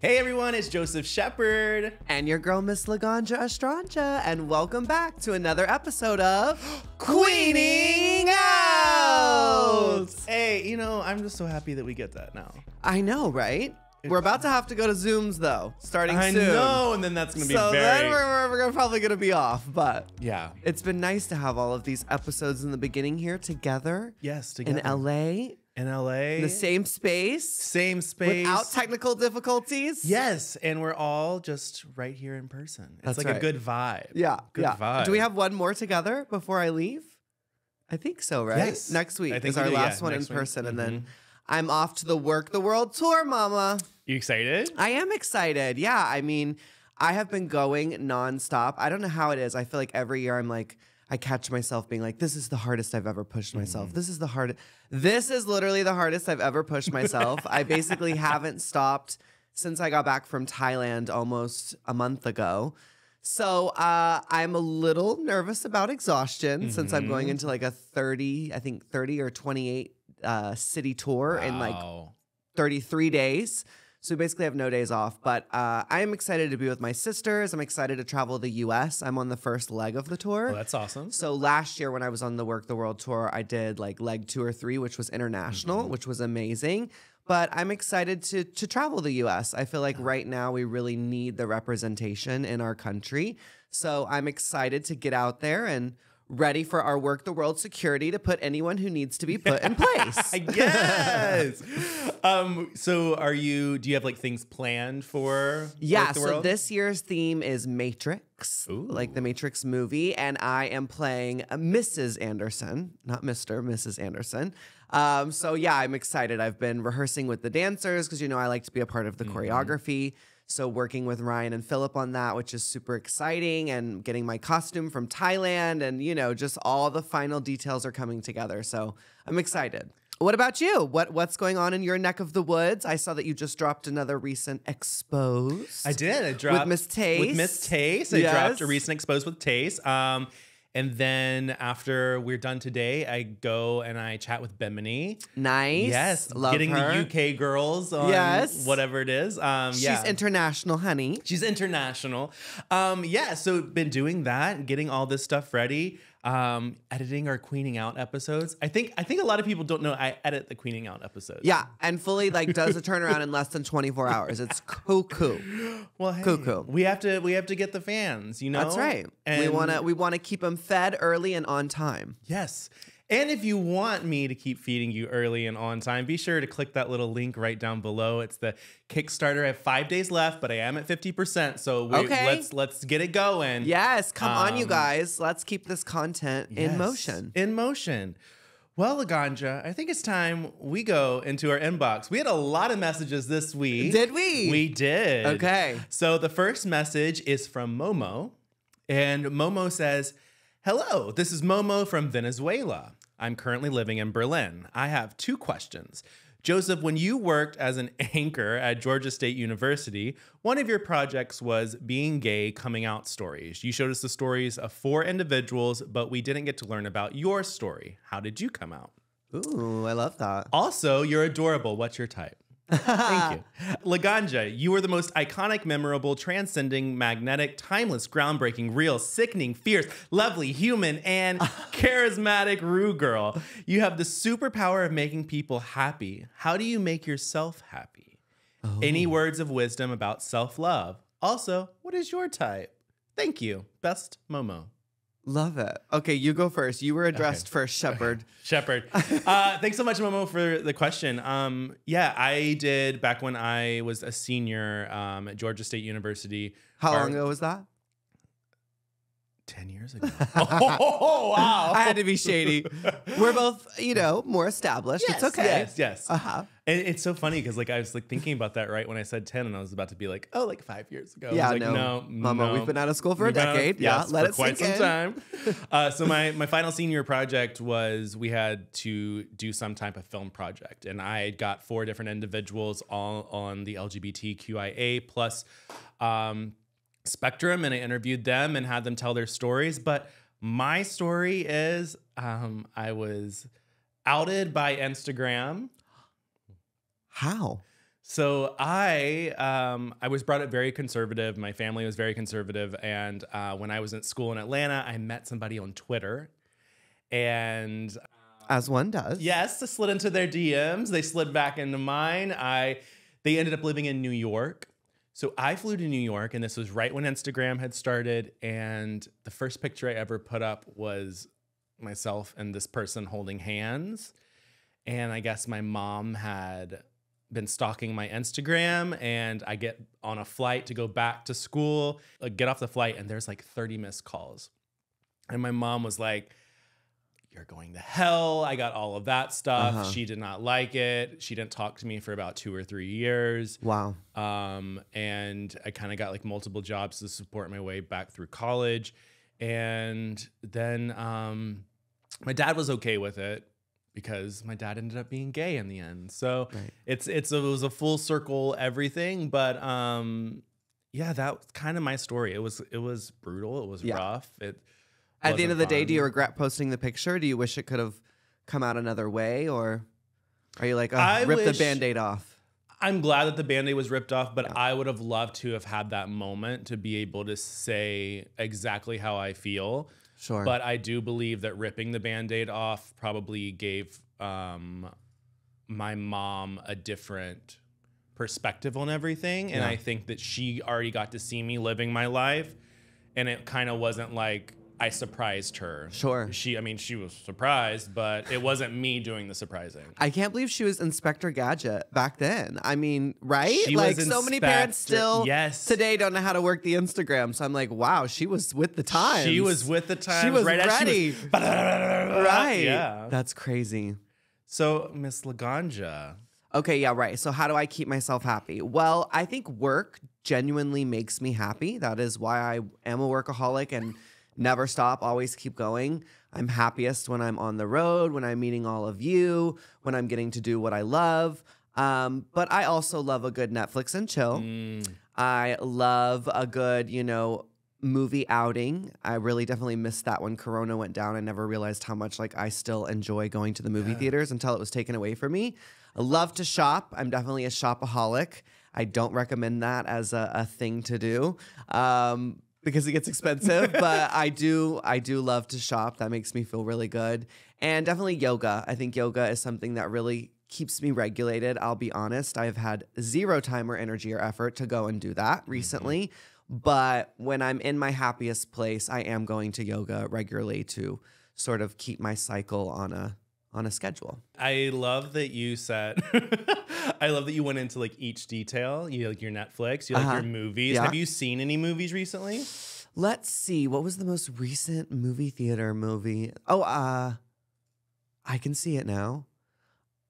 Hey everyone, it's Joseph Shepherd. And your girl, Miss Laganja Estranja, and welcome back to another episode of Queening Out! Hey, you know, I'm just so happy that we get that now. I know, right? We're about to have to go to Zooms though, starting I soon. know, and then that's gonna be so very. then we're, we're, we're probably gonna be off, but yeah. it's been nice to have all of these episodes in the beginning here together Yes, together in. LA, In LA. in the same space, same space. without technical difficulties. Yes, and we're all just right here in person. It's That's like right. a good vibe. Yeah. Good yeah. vibe. Do we have one more together before I leave? I think so, right? Yes. Next week I think is we our do, yeah, last one in next week. person, and then Mhm. I'm off to the Werq the World tour, Mama. You excited? I am excited. Yeah, I mean, I have been going nonstop. I don't know how it is. I feel like every year I'm like, I catch myself being like, this is the hardest I've ever pushed myself. This is the hardest. This is literally the hardest I've ever pushed myself. I basically haven't stopped since I got back from Thailand almost a month ago. So uh, I'm a little nervous about exhaustion since I'm going into like a 30, I think 30 or 28 uh, city tour in like 33 days. So we basically have no days off. But uh, I am excited to be with my sisters. I'm excited to travel the US. I'm on the first leg of the tour. Well, that's awesome. so last year when I was on the Werq the World tour, I did like leg two or three, which was international, Mm-hmm. which was amazing. But I'm excited to to travel the US. I feel like right now we really need the representation in our country. So I'm excited to get out there and ready for our Werq the World security to put anyone who needs to be put in place. yes. um. So, are you? Do you have like things planned for? Yeah, so this year's theme is Matrix, like the Matrix movie, and I am playing uh, Mrs. Anderson, not Mr. Mrs. Anderson. Um, so yeah, I'm excited. I've been rehearsing with the dancers because you know I like to be a part of the Mm-hmm. choreography. So working with Ryan and Philip on that, which is super exciting, and getting my costume from Thailand, and you know, just all the final details are coming together. So I'm excited. What about you? What what's going on in your neck of the woods? I saw that you just dropped another recent expose. I did. I dropped with Miss Tayce. With Miss Tayce, I Yes. dropped a recent expose with Tayce. Um, and then after we're done today, I go and I chat with Bimini. Nice. Yes, Love getting her. the UK girls on Yes. whatever it is. Um, She's yeah. international, honey. She's international. Um, yeah, so been doing that, getting all this stuff ready, um, editing our Queening Out episodes. I think I think a lot of people don't know I edit the Queening Out episodes. Yeah, and fully like does a turnaround in less than 24 hours. It's cuckoo. Well, hey, Cuckoo. we have to we have to get the fans, you know. That's right. we want to we want to keep them fed early and on time. Yes. And if you want me to keep feeding you early and on time, be sure to click that little link right down below. It's the Kickstarter. I have five days left, but I am at 50%. So we, Okay. let's let's get it going. Yes, come on, you Um, guys. Let's keep this content in motion. In motion. Well, Laganja, I think it's time we go into our inbox. We had a lot of messages this week. Did we? We did. Okay. So the first message is from Momo. And Momo says, Hello, this is Momo from Venezuela. I'm currently living in Berlin. I have two questions. Joseph, when you worked as an anchor at Georgia State University, one of your projects was Being Gay Coming Out Stories. You showed us the stories of four individuals, but we didn't get to learn about your story. How did you come out? Ooh, I love that. Also, you're adorable. What's your type? Thank you. Laganja, you are the most iconic, memorable, transcending, magnetic, timeless, groundbreaking, real, sickening, fierce, lovely, human, and charismatic Ru girl. You have the superpower of making people happy. How do you make yourself happy? Any oh. words of wisdom about self love? Also, what is your type? Thank you. Best Momo. Love it. Okay, you go first. You were addressed first, Shepherd. Shepherd. Uh, thanks so much, Momo, for the question. Um, yeah, I did back when I was a senior um, at Georgia State University. How Our- long ago was that? 10 years ago. oh, wow. I had to be shady. We're both, you know, more established. it's okay. Yes, yes. Uh-huh. And it's so funny because like I was like thinking about that right when I said 10 and I was about to be like, oh, like five years ago. Yeah, like, no. no. Mama, no. we've been out of school for a We've out- decade. Yeah, yes, let for it quite sink some in. time. Uh, so my my final senior project was we had to do some type of film project, and I got four different individuals all on the LGBTQIA plus um, spectrum, and I interviewed them and had them tell their stories. But my story is um, I was outed by Instagram. How? So I um, I was brought up very conservative. My family was very conservative, and uh, when I was at school in Atlanta, I met somebody on Twitter, and As one does. yes, I slid into their DMs. They slid back into mine. I they ended up living in New York. So I flew to New York, and this was right when Instagram had started. And the first picture I ever put up was myself and this person holding hands. And I guess my mom had been stalking my Instagram, and I get on a flight to go back to school, like get off the flight, and there's like 30 missed calls. And my mom was like, You're going to hell. I got all of that stuff. Uh-huh. She did not like it. She didn't talk to me for about two or three years. Wow. Um, and I kind of got like multiple jobs to support my way back through college. And then um, my dad was okay with it because my dad ended up being gay in the end. So Right. it's it's it was a full circle everything, but um, yeah, that was kind of my story. It was it was brutal. It was Yeah. rough. It At the end of the day, do you regret posting the picture? Do you wish it could have come out another way, or are you like, oh, rip the band-aid off? I'm glad that the band-aid was ripped off, but I would have loved to have had that moment to be able to say exactly how I feel. Sure. But I do believe that ripping the band-aid off probably gave um, my mom a different perspective on everything. And Yeah. I think that she already got to see me living my life. And it kind of wasn't like I surprised her. Sure. She I mean, she was surprised, but it wasn't me doing the surprising. I can't believe she was Inspector Gadget back then. I mean, right? She like so many parents still yes. today don't know how to work the Instagram. So I'm like, wow, she was with the times. She was with the times. She was right ready. she was- right. Yeah. That's crazy. So Miss Laganja. Okay, yeah, right. So how do I keep myself happy? Well, I think work genuinely makes me happy. That is why I am a workaholic and never stop, always keep going. I'm happiest when I'm on the road, when I'm meeting all of you, when I'm getting to do what I love. Um, but I also love a good Netflix and chill. I love a good, you know, movie outing. I really definitely missed that when Corona went down. I never realized how much like I still enjoy going to the movie theaters until it was taken away from me. I love to shop. I'm definitely a shopaholic. I don't recommend that as a, a thing to do. Um, because it gets expensive, but I do I do love to shop. That makes me feel really good. And definitely yoga. I think yoga is something that really keeps me regulated. I'll be honest, I've had zero time or energy or effort to go and do that mm-hmm. recently. But when I'm in my happiest place, I am going to yoga regularly to sort of keep my cycle on a on a schedule. I love that you said. I love that you went into like each detail. You like your Netflix. You like Uh-huh. your movies. Yeah. Have you seen any movies recently? Let's see. What was the most recent movie theater movie? Oh, uh I can see it now.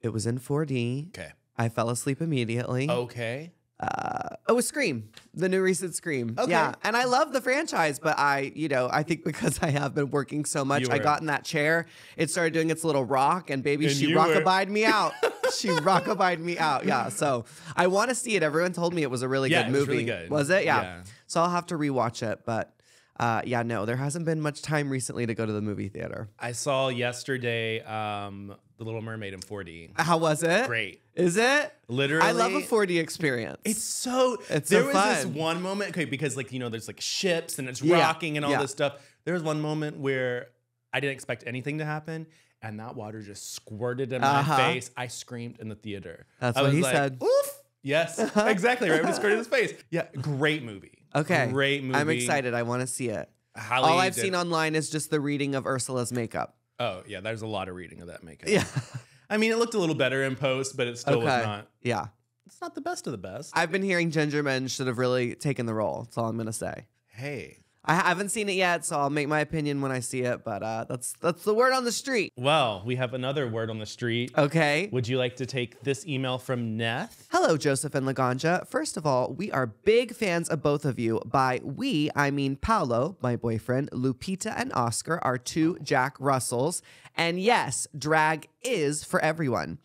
It was in 4D. Okay. I fell asleep immediately. Okay. Uh, oh, Scream, the new recent Scream. Okay. Yeah, and I love the franchise, but I, you know, I think because I have been working so much, I got in that chair. It started doing its little rock, and baby, And she you were- me out. she rockabied me out. Yeah, so I want to see it. Everyone told me it was a really Yeah, good it was movie. really good. Was it? Yeah. Yeah. So I'll have to rewatch it, but. Uh, yeah, no, there hasn't been much time recently to go to the movie theater. I saw yesterday um, The Little Mermaid in 4D. How was it? Great. Is it? Literally. I love a 4D experience. It's so. It's there so was this one moment, okay, because like you know, there's like ships and it's Yeah, rocking and all yeah. this stuff. There was one moment where I didn't expect anything to happen, and that water just squirted in Uh-huh. my face. I screamed in the theater. That's I what he like, said. Oof. Yes, exactly. Right it squirted in his face. Yeah, great movie. Okay. great movie. I'm excited. I want to see it. Halle All I've did- seen online is just the reading of Ursula's makeup. Oh yeah, there's a lot of reading of that makeup. Yeah. I mean, it looked a little better in post, but it still was not. Yeah. It's not the best of the best. I've been hearing Ginger Minj should have really taken the role. That's all I'm gonna say. hey, I haven't seen it yet, so I'll make my opinion when I see it. But uh, that's that's the word on the street. well, we have another word on the street. Okay. Would you like to take this email from Neth? Hello, Joseph and Laganja. First of all, we are big fans of both of you. By we, I mean Paolo, my boyfriend, Lupita and Oscar, our two Jack Russells. And yes, drag is for everyone.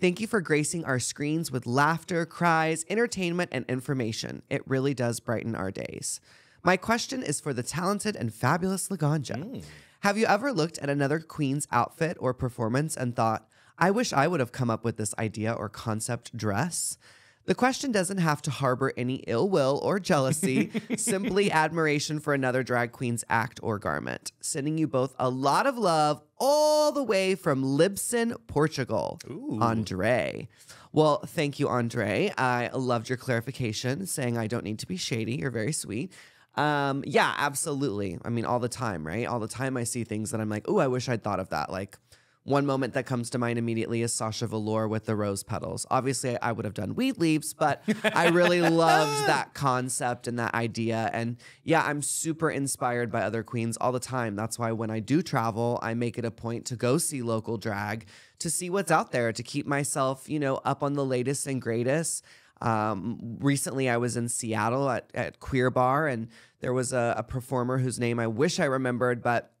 Thank you for gracing our screens with laughter, cries, entertainment, and information. It really does brighten our days. My question is for the talented and fabulous Laganja. Mm. Have you ever looked at another queen's outfit or performance and thought, I wish I would have come up with this idea or concept dress? The question doesn't have to harbor any ill will or jealousy, simply admiration for another drag queen's act or garment. Sending you both a lot of love all the way from Lisbon, Portugal. Ooh. Andre. Well, thank you, Andre. I loved your clarification saying I don't need to be shady. You're very sweet. Um, yeah, absolutely. I mean, all the time, right? All the time I see things that I'm like, oh, I wish I'd thought of that. Like, one moment that comes to mind immediately is Sasha Velour with the rose petals. Obviously, I would have done weed leaves, but I really loved that concept and that idea. And yeah, I'm super inspired by other queens all the time. That's why when I do travel, I make it a point to go see local drag to see what's out there, to keep myself, you know, up on the latest and greatest. Um, recently, I was in Seattle at, at Queer Bar, and there was a, a performer whose name I wish I remembered, but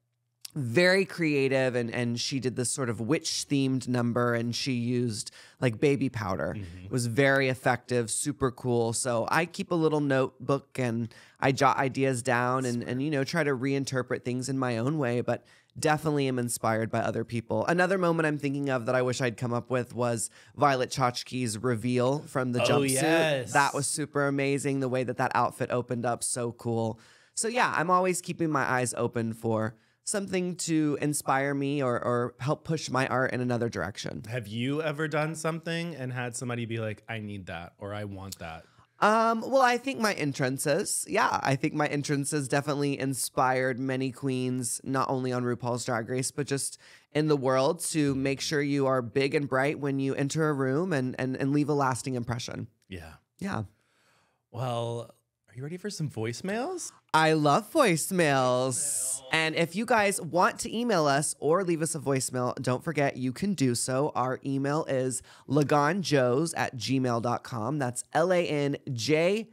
very creative and and she did this sort of witch themed number and she used like baby powder. Mm-hmm. it was very effective super cool. So i keep a little notebook and i jot ideas down and and you know try to reinterpret things in my own way but definitely am inspired by other people another moment i'm thinking of that i wish i'd come up with was violet chachki's reveal from the Oh, jumpsuit yes. that was super amazing the way that that outfit opened up so cool so yeah i'm always keeping my eyes open for something to inspire me or, or help push my art in another direction. Have you ever done something and had somebody be like, I need that or I want that? Um, well, I think my entrances, yeah, I think my entrances definitely inspired many queens, not only on RuPaul's Drag Race, but just in the world to make sure you are big and bright when you enter a room and and, and leave a lasting impression. Yeah. Yeah. Well, are you ready for some voicemails? I love voicemails. And if you guys want to email us or leave us a voicemail, don't forget you can do so. Our email is lagonjoes at gmail.com. That's L A N J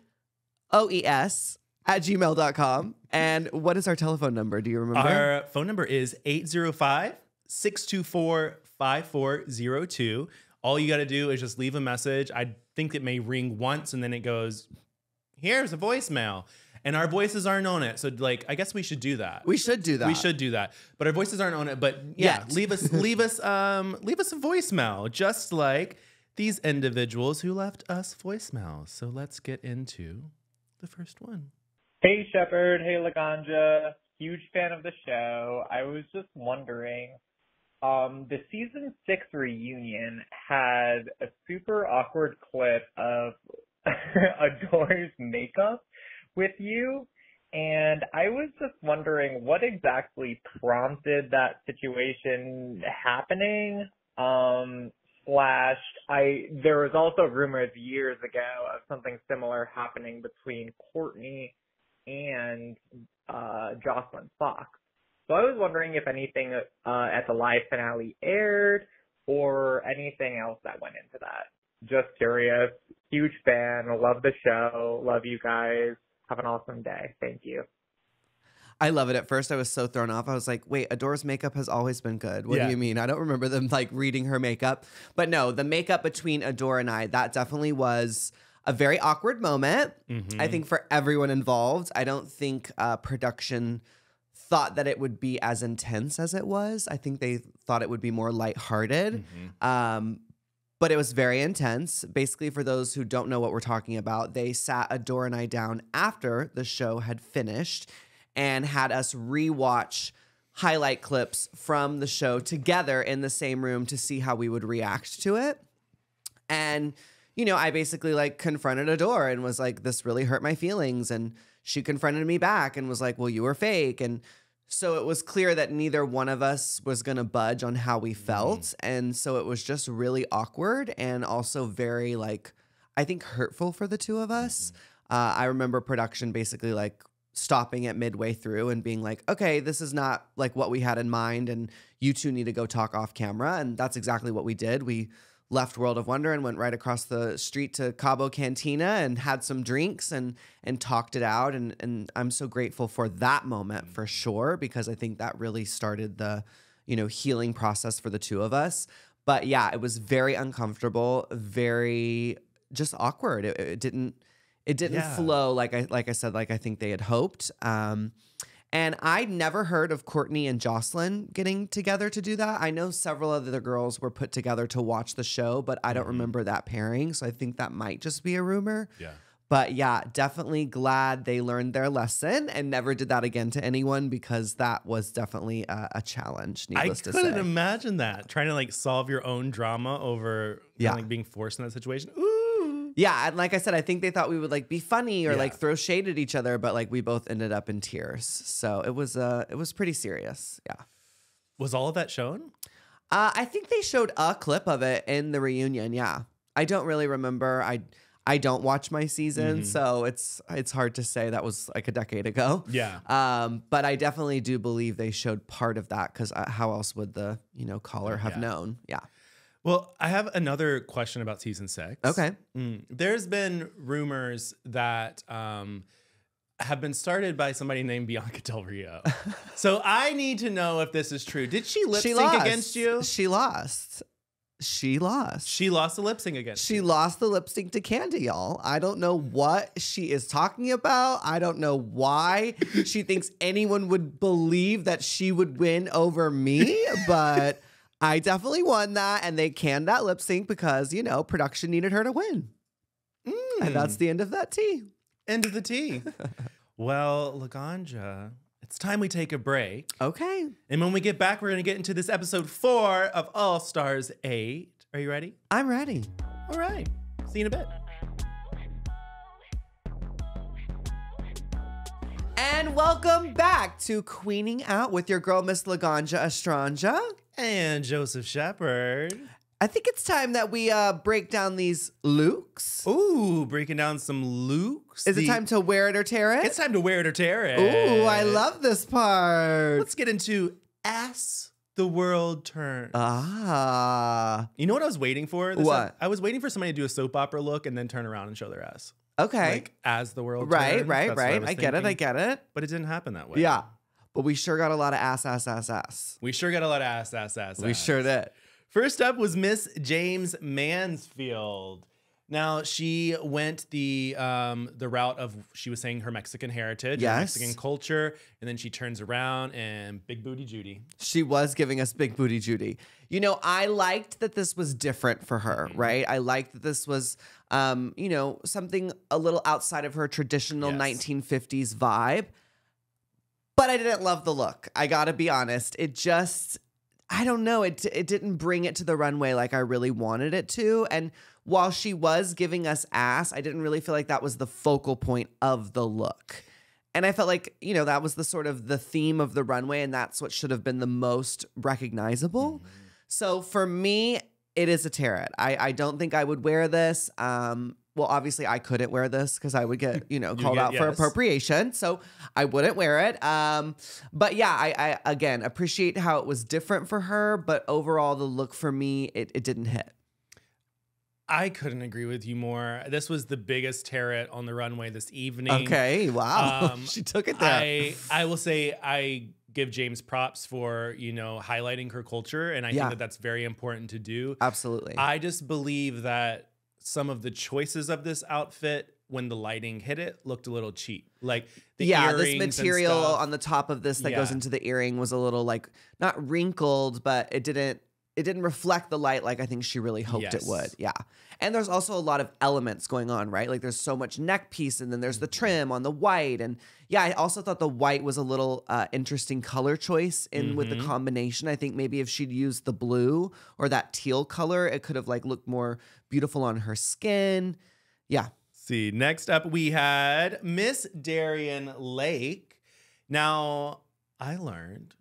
O E S at gmail.com. And what is our telephone number? Do you remember? Our phone number is 805 624 5402. All you got to do is just leave a message. I think it may ring once and then it goes, here's a voicemail. And our voices aren't on it. So, like, I guess we should do that. we should do that. We should do that, but our voices aren't on it. But yeah, Yet. leave us, leave us, um, leave us a voicemail, just like these individuals who left us voicemails. So let's get into the first one. Hey Shepherd, hey Laganja, huge fan of the show. I was just wondering, um, the season six reunion had a super awkward clip of Adore's makeup with you, and I was just wondering what exactly prompted that situation happening. Um, slash, I there was also rumors years ago of something similar happening between Courtney and uh, Joslyn Fox. So I was wondering if anything uh, at the live finale aired or anything else that went into that. Just curious. Huge fan. Love the show. Love you guys. Have an awesome day. Thank you. I love it. At first, I was so thrown off. I was like, wait, Adore's makeup has always been good. What Yeah. do you mean? I don't remember them like reading her makeup. But no, the makeup between Adore and I, that definitely was a very awkward moment. Mm-hmm. I think for everyone involved. I don't think uh, production thought that it would be as intense as it was. I think they thought it would be more lighthearted. Mhm. Um, but it was very intense. Basically, for those who don't know what we're talking about, they sat Adore and I down after the show had finished and had us rewatch highlight clips from the show together in the same room to see how we would react to it. And, you know, I basically like confronted Adore and was like, this really hurt my feelings. And she confronted me back and was like, well, you were fake. And so it was clear that neither one of us was going to budge on how we felt. And so it was just really awkward and also very, like, I think hurtful for the two of us. Uh, I remember production basically like stopping at midway through and being like, okay, this is not like what we had in mind. And you two need to go talk off camera. And that's exactly what we did. We left World of Wonder and went right across the street to Cabo Cantina and had some drinks and and talked it out. And and I'm so grateful for that moment for sure because I think that really started the you know healing process for the two of us. But yeah it was very uncomfortable very just awkward. It, it didn't it didn't Yeah. flow like I like I said like I think they had hoped. Um And I'd never heard of Courtney and Joslyn getting together to do that. I know several other girls were put together to watch the show, but I don't mm-hmm. remember that pairing. So I think that might just be a rumor. Yeah. But yeah, definitely glad they learned their lesson and never did that again to anyone because that was definitely a, a challenge, I needless to say. I couldn't imagine that trying to like solve your own drama over Yeah. yeah. like being forced in that situation. Ooh. Yeah, and like I said, I think they thought we would like be funny or like throw shade at each other, but like we both ended up in tears. So it was uh it was pretty serious. Yeah. Was all of that shown? Uh, I think they showed a clip of it in the reunion. Yeah, I don't really remember. I I don't watch my season, so it's it's hard to say. That was like a decade ago. Yeah. Um, but I definitely do believe they showed part of that because uh, how else would the you know caller have Yeah. known? Yeah. Well, I have another question about season six. Okay. Mm. There's been rumors that um, have been started by somebody named Bianca Del Rio. so I need to know if this is true. Did she lip she sync lost against you? She lost. She lost. She lost the lip sync against She you. lost the lip sync to Candy, y'all. I don't know what she is talking about. I don't know why she thinks anyone would believe that she would win over me, but I definitely won that. And they canned that lip sync because, you know, production needed her to win. And that's mm. the end of that tea. End of the tea. well, Laganja, it's time we take a break. Okay. And when we get back, we're going to get into this episode four of All Stars 8. Are you ready? I'm ready. All right. See you in a bit. And welcome back to Queening Out with your girl, Miss Laganja Estranja. And Joseph Shepherd. I think it's time that we uh, break down these looks. Ooh, breaking down some Lukes. Is it time to wear it or tear it? It's time to wear it or tear it. Ooh, I love this part. Let's get into Ass the World turns. ah, you know what I was waiting for? This What? I was waiting for somebody to do a soap opera look and then turn around and show their ass. okay. Like as the world right, turns. right, That's what right. was I, get it. I get it. But it didn't happen that way. Yeah. But we sure got a lot of ass, ass, ass, ass. We sure got a lot of ass, ass, ass. We ass. sure did. First up was Miss Jaymes Mansfield. Now she went the um, the route of she was saying her Mexican heritage, her Yes. Mexican culture, and then she turns around and big booty Judy. She was giving us big booty Judy. You know, I liked that this was different for her, Mm-hmm. right? I liked that this was, um, you know, something a little outside of her traditional Yes. 1950s vibe. But I didn't love the look. I gotta be honest. It just, I don't know. It it didn't bring it to the runway like I really wanted it to. And while she was giving us ass, I didn't really feel like that was the focal point of the look. And I felt like, you know, that was the sort of the theme of the runway, and that's what should have been the most recognizable. So for me, it is a tarot. I, I don't think I would wear this. Um, well, obviously I couldn't wear this because I would get, you know, called get- out for appropriation. So I wouldn't wear it. Um, but yeah, I, I again appreciate how it was different for her, but overall the look for me, it, it didn't hit. I couldn't agree with you more. This was the biggest tarot on the runway this evening. Okay, wow. Um, she took it there. I I will say I give Jaymes props for you know highlighting her culture, and I Yeah. think that that's very important to do. Absolutely. I just believe that some of the choices of this outfit, when the lighting hit it, looked a little cheap. Like the yeah, this material on the top of this that goes into the earring was a little like not wrinkled, but it didn't it didn't reflect the light like I think she really hoped it would. Yeah. And there's also a lot of elements going on, right? Like there's so much neck piece and then there's the Mm-hmm. trim on the white and yeah, I also thought the white was a little uh, interesting color choice in with the Mhm. combination. I think maybe if she'd used the blue or that teal color, it could have like looked more beautiful on her skin. Yeah. See, next up we had Miss Darienne Lake. Now, I learned,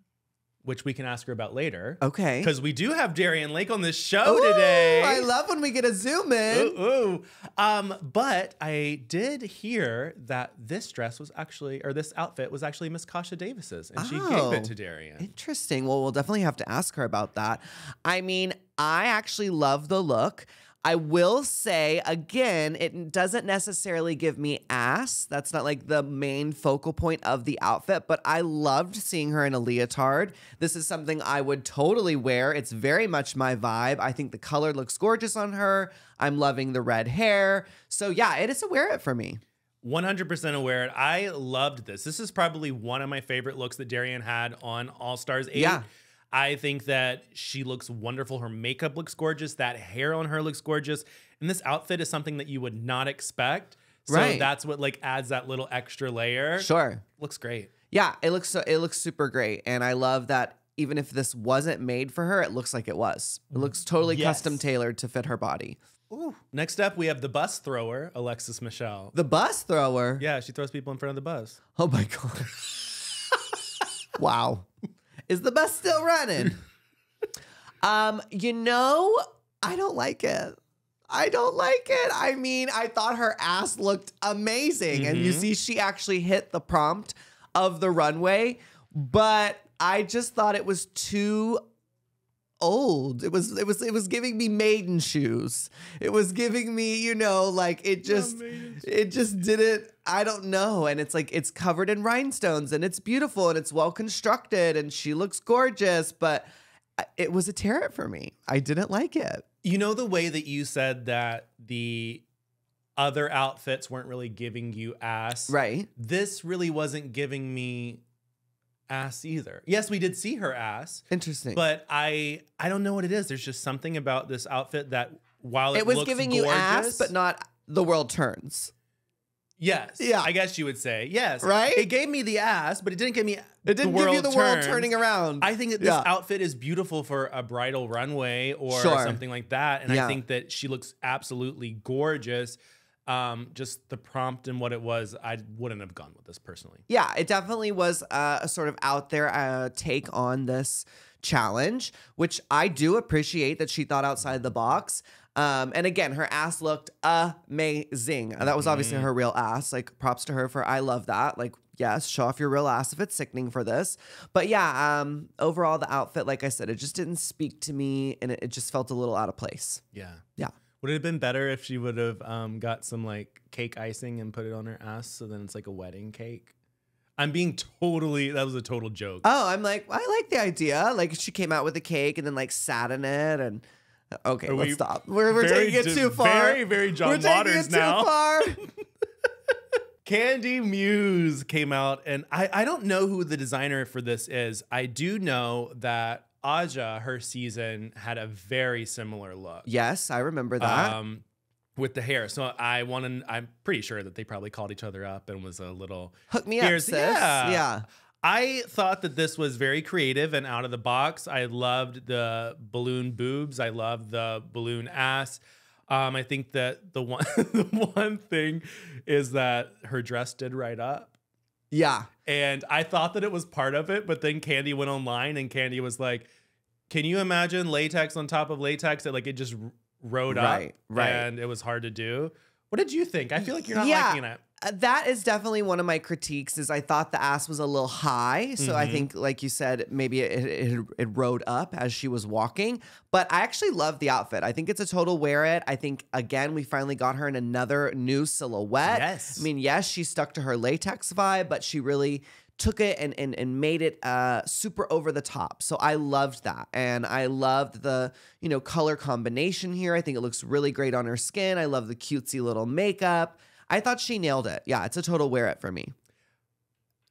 which we can ask her about later, Okay. because we do have Darienne Lake on this show Ooh, today. I love when we get a zoom in. Ooh, ooh. Um, but I did hear that this dress was actually, or this outfit was actually Miss Kasha Davis's, and she gave Oh. it to Darienne. Interesting. Well, we'll definitely have to ask her about that. I mean, I actually love the look. I will say again, it doesn't necessarily give me ass. That's not like the main focal point of the outfit, but I loved seeing her in a leotard. This is something I would totally wear. It's very much my vibe. I think the color looks gorgeous on her. I'm loving the red hair. So, yeah, it is a wear it for me. 100% aware. It. I loved this. This is probably one of my favorite looks that Darienne had on All Stars 8. Yeah. I think that she looks wonderful. Her makeup looks gorgeous. That hair on her looks gorgeous. And this outfit is something that you would not expect. So Right. that's what like adds that little extra layer. Sure. Looks great. Yeah, it looks so, it looks super great, and I love that. Even if this wasn't made for her, it looks like it was. It mm-hmm. looks totally Yes. custom tailored to fit her body. Ooh. Next up, we have the bus thrower, Alexis Michelle. The bus thrower. Yeah, she throws people in front of the bus. Oh my god. wow. Is the bus still running? um, you know, I don't like it. I don't like it. I mean, I thought her ass looked amazing. And you Mhm. see, she actually hit the prompt of the runway, but I just thought it was too old. It was it was it was giving me maiden shoes. It was giving me, you know, like it just it just didn't I don't know. And it's like it's covered in rhinestones and it's beautiful and it's well constructed and she looks gorgeous, but uh, it was a tear for me. I didn't like it. You know the way that you said that the other outfits weren't really giving you ass. Right. This really wasn't giving me ass either. Yes, we did see her ass, Interesting. but I I don't know what it is. There's just something about this outfit that while it, it was giving you ass, gorgeous- but not the world turns. yes, Yeah. I guess you would say yes, Right? It gave me the ass, but it didn't give me It didn't give you the world turning around. I think that this Yeah. outfit is beautiful for a bridal runway or Sure. something like that. And I think that she looks absolutely gorgeous. Um, just the prompt and what it was, I wouldn't have gone with this personally. Yeah, it definitely was uh, a sort of out there uh, take on this challenge, which I do appreciate that she thought outside the box. Um, and again, her ass looked amazing. That was obviously Mm-hmm. her real ass. Like, props to her for I love that. Like, yes, show off your real ass if it's sickening for this. But yeah, um, overall, the outfit, like I said, it just didn't speak to me and it, it just felt a little out of place. Yeah. Yeah. Would it have been better if she would have um, got some like cake icing and put it on her ass so then it's like a wedding cake? I'm being totally, that was a total joke. Oh, I'm like, I like the idea. Like, she came out with a cake and then like sat in it and. Okay, Are let's we stop. We're, we're taking it too far. very, very John we're taking Waters it too now. far. Kandy Muse came out, and I, I don't know who the designer for this is. I do know that Aja, her season, had a very similar look. yes, I remember that. Um, with the hair. So I want to, I'm pretty sure that they probably called each other up and was a little. Hook me up, sis. yeah. yeah. I thought that this was very creative and out of the box. I loved the balloon boobs. I loved the balloon ass. Um, I think that the one the one thing is that her dress did right up. Yeah. And I thought that it was part of it, but then Kandy went online and Kandy was like, "Can you imagine latex on top of latex that like it just r- rode Right, up right. and it was hard to do?" What did you think? I feel like you're not Yeah. liking it. Uh, That is definitely one of my critiques. Is I thought the ass was a little high, so I Mhm. think, like you said, maybe it, it it rode up as she was walking. But I actually love the outfit. I think it's a total wear it. I think again we finally got her in another new silhouette. Yes. I mean, yes, she stuck to her latex vibe, but she really took it and and, and made it uh, super over the top. So I loved that, and I loved the you know color combination here. I think it looks really great on her skin. I love the cutesy little makeup. I thought she nailed it. Yeah, it's a total wear it for me.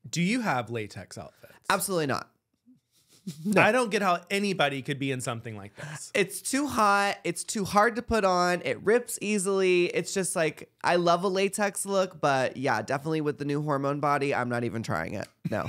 Do you have latex outfits? Absolutely not. I don't get how anybody could be in something like this. It's too hot. It's too hard to put on. It rips easily. It's just like I love a latex look, but yeah, definitely with the new hormone body, I'm not even trying it. No.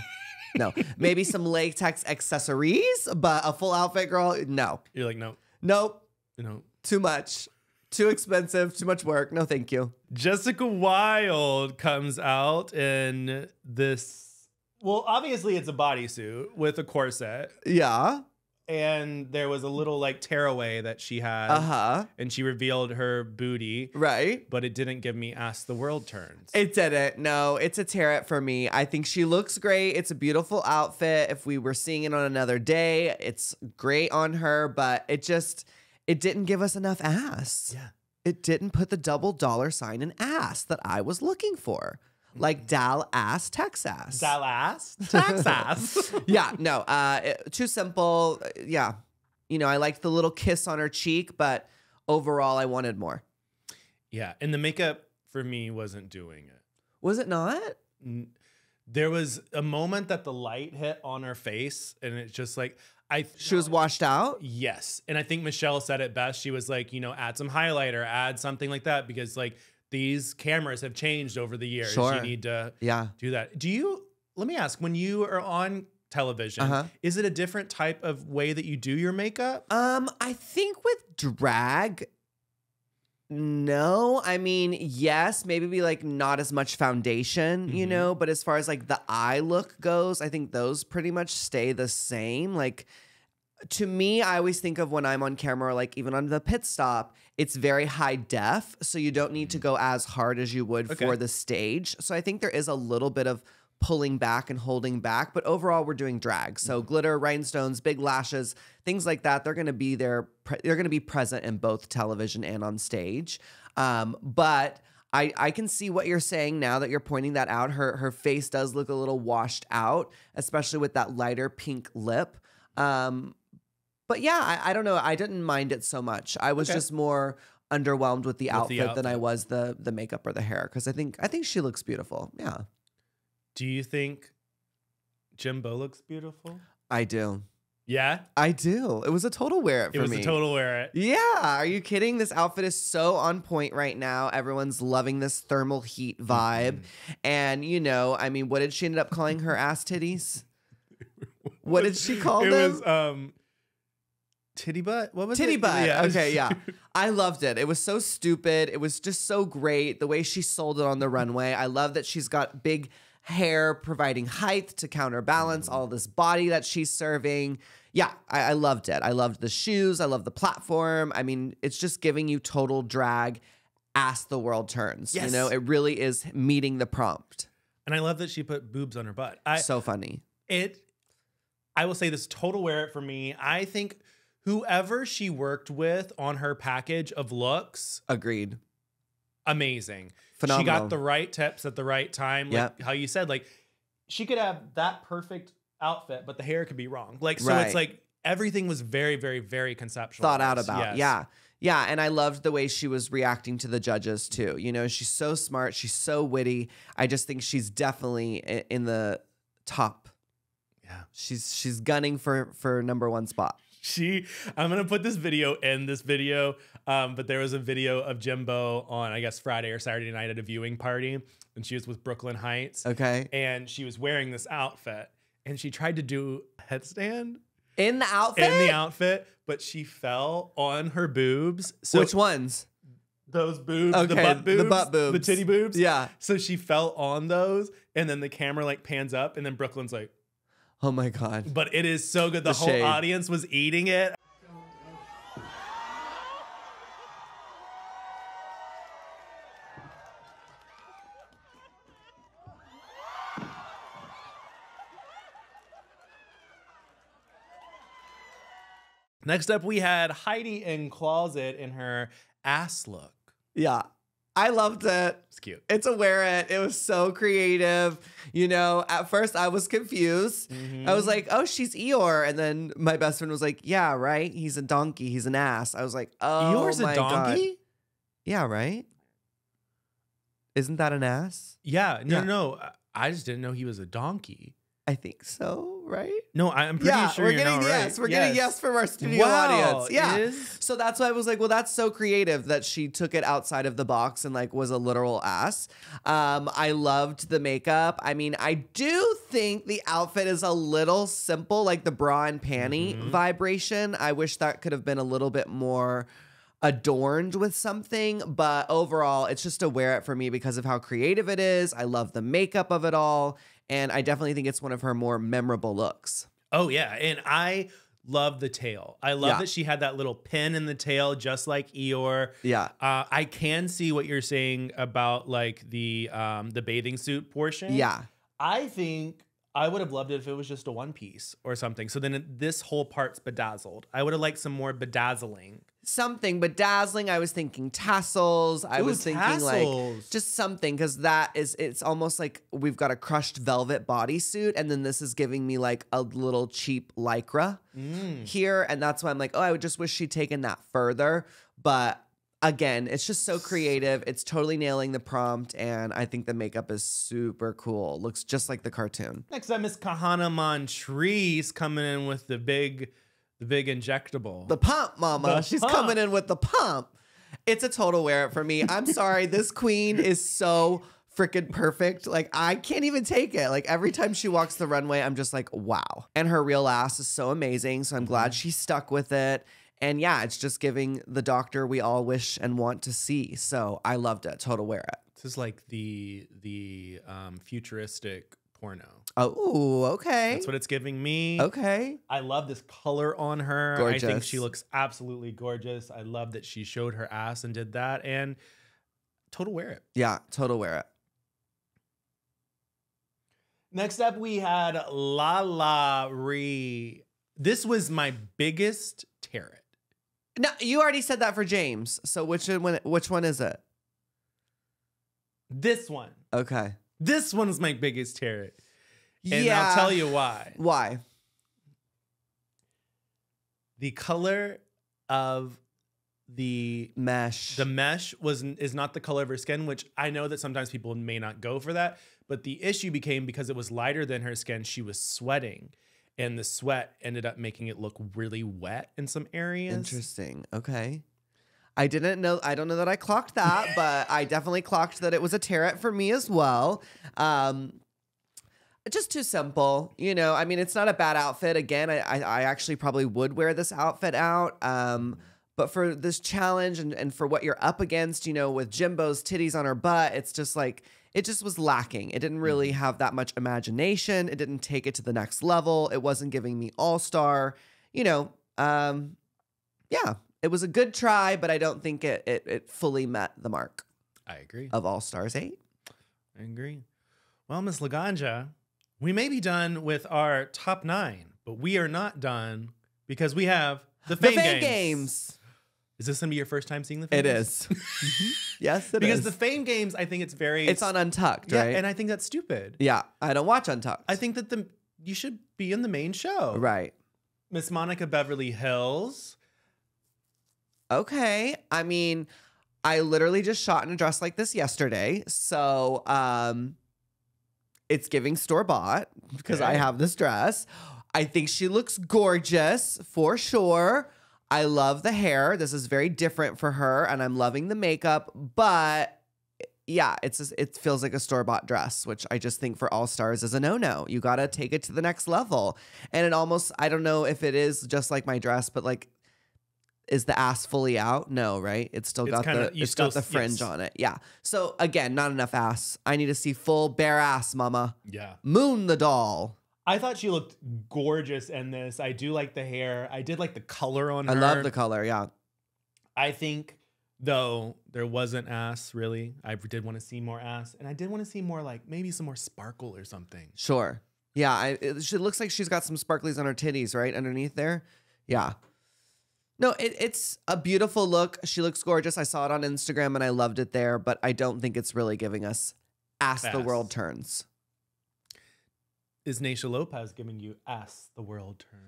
No. Maybe some latex accessories, but a full outfit girl, no. You're like, no, Nope. you know. Too much. Too expensive. Too much work. No, thank you. Jessica Wild comes out in this. Well, obviously it's a bodysuit with a corset, Yeah. and there was a little like tearaway that she had, Uh huh. and she revealed her booty, Right. but it didn't give me "Ask the World Turns." It didn't. No, it's a tear it for me. I think she looks great. It's a beautiful outfit. If we were seeing it on another day, it's great on her, but it just it didn't give us enough ass. yeah, It didn't put the double dollar sign in ass that I was looking for. Like Dal ass Texas. Dallas, Texas. yeah, no, uh it- too simple. Uh, Yeah. You know, I liked the little kiss on her cheek, but overall I wanted more. yeah, and the makeup for me wasn't doing it. Was it not? N- There was a moment that the light hit on her face, and it's just like I. She was washed out. Yes, and I think Michelle said it best. She was like, you know, add some highlighter, add something like that, because like these cameras have changed over the years. Sure. You need to Yeah. do that. Do you? Let me ask. When you are on television, Uh-huh. is it a different type of way that you do your makeup? Um, I think with drag, no. I mean, yes, maybe be like not as much foundation, you Mhm. know, but as far as like the eye look goes, I think those pretty much stay the same. Like to me, I always think of when I'm on camera, like even on the pit stop, it's very high def. So you don't need to go as hard as you would Okay. for the stage. So I think there is a little bit of pulling back and holding back, but overall we're doing drag. So glitter, rhinestones, big lashes, things like that, they're going to be there. Pre- they're going to be present in both television and on stage. Um, but I, I can see what you're saying now that you're pointing that out. Her her face does look a little washed out, especially with that lighter pink lip. Um, but yeah, I, I don't know. I didn't mind it so much. I was Okay. just more underwhelmed with the, With outfit, the than I was the the makeup or the hair because I think I think she looks beautiful. Yeah, Do you think Jimbo looks beautiful? I do. Yeah, I do. It was a total wear it it for was me. a total wear it. Yeah, are you kidding? This outfit is so on point right now. Everyone's loving this thermal heat vibe. And you know, I mean, what did she end up calling her ass titties? What did she call it them? was um titty butt. What was Titty it? butt. Okay, yeah. I loved it. It was so stupid. It was just so great. The way she sold it on the runway. I love that she's got big hair providing height to counterbalance all this body that she's serving. Yeah, I, I loved it. I loved the shoes. I love the platform. I mean, it's just giving you total drag as the world turns. Yes. You know, it really is meeting the prompt. and I love that she put boobs on her butt. I so funny. it I will say this total wear it for me. I think whoever she worked with on her package of looks, Agreed. Amazing. Phenomenal. She got the right tips at the right time. Like Yep. how you said, like she could have that perfect outfit, but the hair could be wrong. Like so Right. it's like everything was very, very, very conceptual. thought out about. Yes. Yeah. Yeah. And I loved the way she was reacting to the judges too. You know, she's so smart. She's so witty. I just think she's definitely in the top. Yeah. She's she's gunning for for number one spot. She i'm gonna put this video in this video um, but there was a video of jimbo on i guess friday or saturday night at a viewing party and she was with Brooklyn Hytes Okay. and she was wearing this outfit and she tried to do a headstand In the outfit? in the outfit but she fell on her boobs so Which ones? those boobs okay, the butt the boobs the titty boobs Yeah. so she fell on those and then the camera like pans up and then brooklyn's like Oh my God. but it is so good the, The whole shade. audience was eating it Next up, we had Heidi N Closet in her ass look. Yeah. I loved it. It's cute. It's a wear it. It was so creative. You know, at first I was confused. I was mm-hmm. like, oh, she's Eeyore. And then my best friend was like, yeah, right? He's a donkey. He's an ass. I was like, oh, Yours a my God. donkey? Yeah, right? Isn't that an ass? Yeah, no, Yeah. no, I just didn't know he was a donkey. I think so, right? No, I'm pretty yeah, sure we're getting yes. right. We're getting yes from our studio Wow, audience. Yeah. So that's why I was like, well, that's so creative that she took it outside of the box and like was a literal ass. Um, I loved the makeup. I mean, I do think the outfit is a little simple, like the bra and panty Mhm. vibration. I wish that could have been a little bit more adorned with something, but overall, it's just a wear it for me because of how creative it is. I love the makeup of it all, and I definitely think it's one of her more memorable looks. Oh yeah, and I love the tail. I love Yeah. that she had that little pin in the tail, just like Eeyore. Yeah. Uh, I can see what you're saying about like the um, the bathing suit portion. Yeah. I think I would have loved it if it was just a one piece or something. So then this whole part's bedazzled. I would have liked some more bedazzling. Something but dazzling. I was thinking tassels. I Ooh, was thinking like just something because that is it's almost like we've got a crushed velvet bodysuit, and then this is giving me like a little cheap lycra Mm. here, and that's why I'm like, oh, I would just wish she'd taken that further. But again, it's just so creative. It's totally nailing the prompt, and I think the makeup is super cool. Looks just like the cartoon. Next up, Miss Kahanna Montrese coming in with the big, the big injectable. The pump, mama. The She's pump. coming in with the pump. It's a total wear it for me. I'm sorry. this queen is so freaking perfect. Like, I can't even take it. Like, every time she walks the runway, I'm just like, wow. And her real ass is so amazing. So I'm glad she stuck with it. And yeah, it's just giving the doctor we all wish and want to see. So I loved it. Total wear it. this is like the the um, futuristic porno. Oh, okay. That's what it's giving me. okay. I love this color on her. Gorgeous. I think she looks absolutely gorgeous. I love that she showed her ass and did that. And total wear it. Yeah, total wear it. Next up, we had La La Ree. This was my biggest tarot. No, you already said that for Jaymes. So which one? Which one is it? This one. Okay. This one's my biggest tarot. And yeah. I'll tell you why. why. The color of the Mesh. the mesh was is not the color of her skin, which I know that sometimes people may not go for that. But the issue became because it was lighter than her skin, she was sweating. And the sweat ended up making it look really wet in some areas. Interesting. Okay. I didn't know. I don't know that I clocked that, but I definitely clocked that it was a tarot for me as well. Um, just too simple, you know. I mean, it's not a bad outfit. Again, I, I, I actually probably would wear this outfit out. Um, but for this challenge and, and for what you're up against, you know, with Jimbo's titties on her butt, it's just like it just was lacking. It didn't really have that much imagination. It didn't take it to the next level. It wasn't giving me all star. You know, um, yeah, it was a good try, but I don't think it it, it fully met the mark I agree. of All Stars Eight. I agree. Well, Miss Laganja, we may be done with our top nine, but we are not done because we have the Fame, games. The Fame, Fame games. Games. Is this gonna be your first time seeing the Fame It Games? is. Mm-hmm. yes, it because is. the Fame Games, I think it's very it's on Untucked, yeah, right? and I think that's stupid. yeah, I don't watch Untucked. I think that the you should be in the main show. right. Miss Monica Beverly Hillz. Okay. I mean, I literally just shot in a dress like this yesterday. So um it's giving store bought because I have this dress. I think she looks gorgeous for sure. I love the hair. This is very different for her, and I'm loving the makeup. But yeah, it's just, it feels like a store bought dress, which I just think for all stars is a no no. You got to take it to the next level. And it almost I don't know if it is just like my dress, but like is the ass fully out? No, right? It's still It's got kinda- the it's got the fringe yes. on it. Yeah. So again, not enough ass. I need to see full bare ass, mama. Yeah. Moon the doll. I thought she looked gorgeous in this. I do like the hair. I did like the color on I her. love the color. Yeah. I think though there wasn't ass really. I did want to see more ass, and I did want to see more like maybe some more sparkle or something. Sure. Yeah. I, it, she looks like she's got some sparklies on her titties, right underneath there. Yeah. No, it, it's a beautiful look. She looks gorgeous. I saw it on Instagram and I loved it there, but I don't think it's really giving us ass the world turns. Is Naysha Lopez giving you ass the world turns?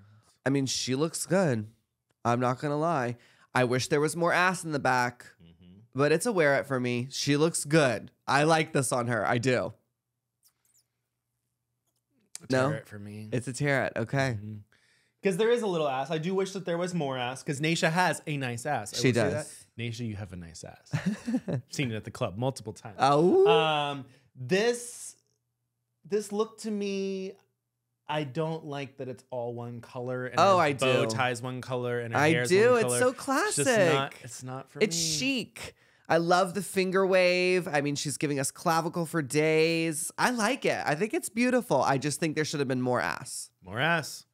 I mean, she looks good. I'm not gonna lie. I wish there was more ass in the back, mm-hmm. but it's a wear it for me. She looks good. I like this on her. I do. No? Tear it for me. It's a tear it. Okay. Mm-hmm. Because there is a little ass. I do wish that there was more ass because Naysha has a nice ass. I She does. that. Naysha, you have a nice ass. Seen it at the club multiple times. Oh. Um, this this look to me. I don't like that it's all one color. And Oh, her I bow do. ties one color and her I do. It's color. so It's classic. just not. It's not for It's me. chic. I love the finger wave. I mean, she's giving us clavicle for days. I like it. I think it's beautiful. I just think there should have been more ass. More ass.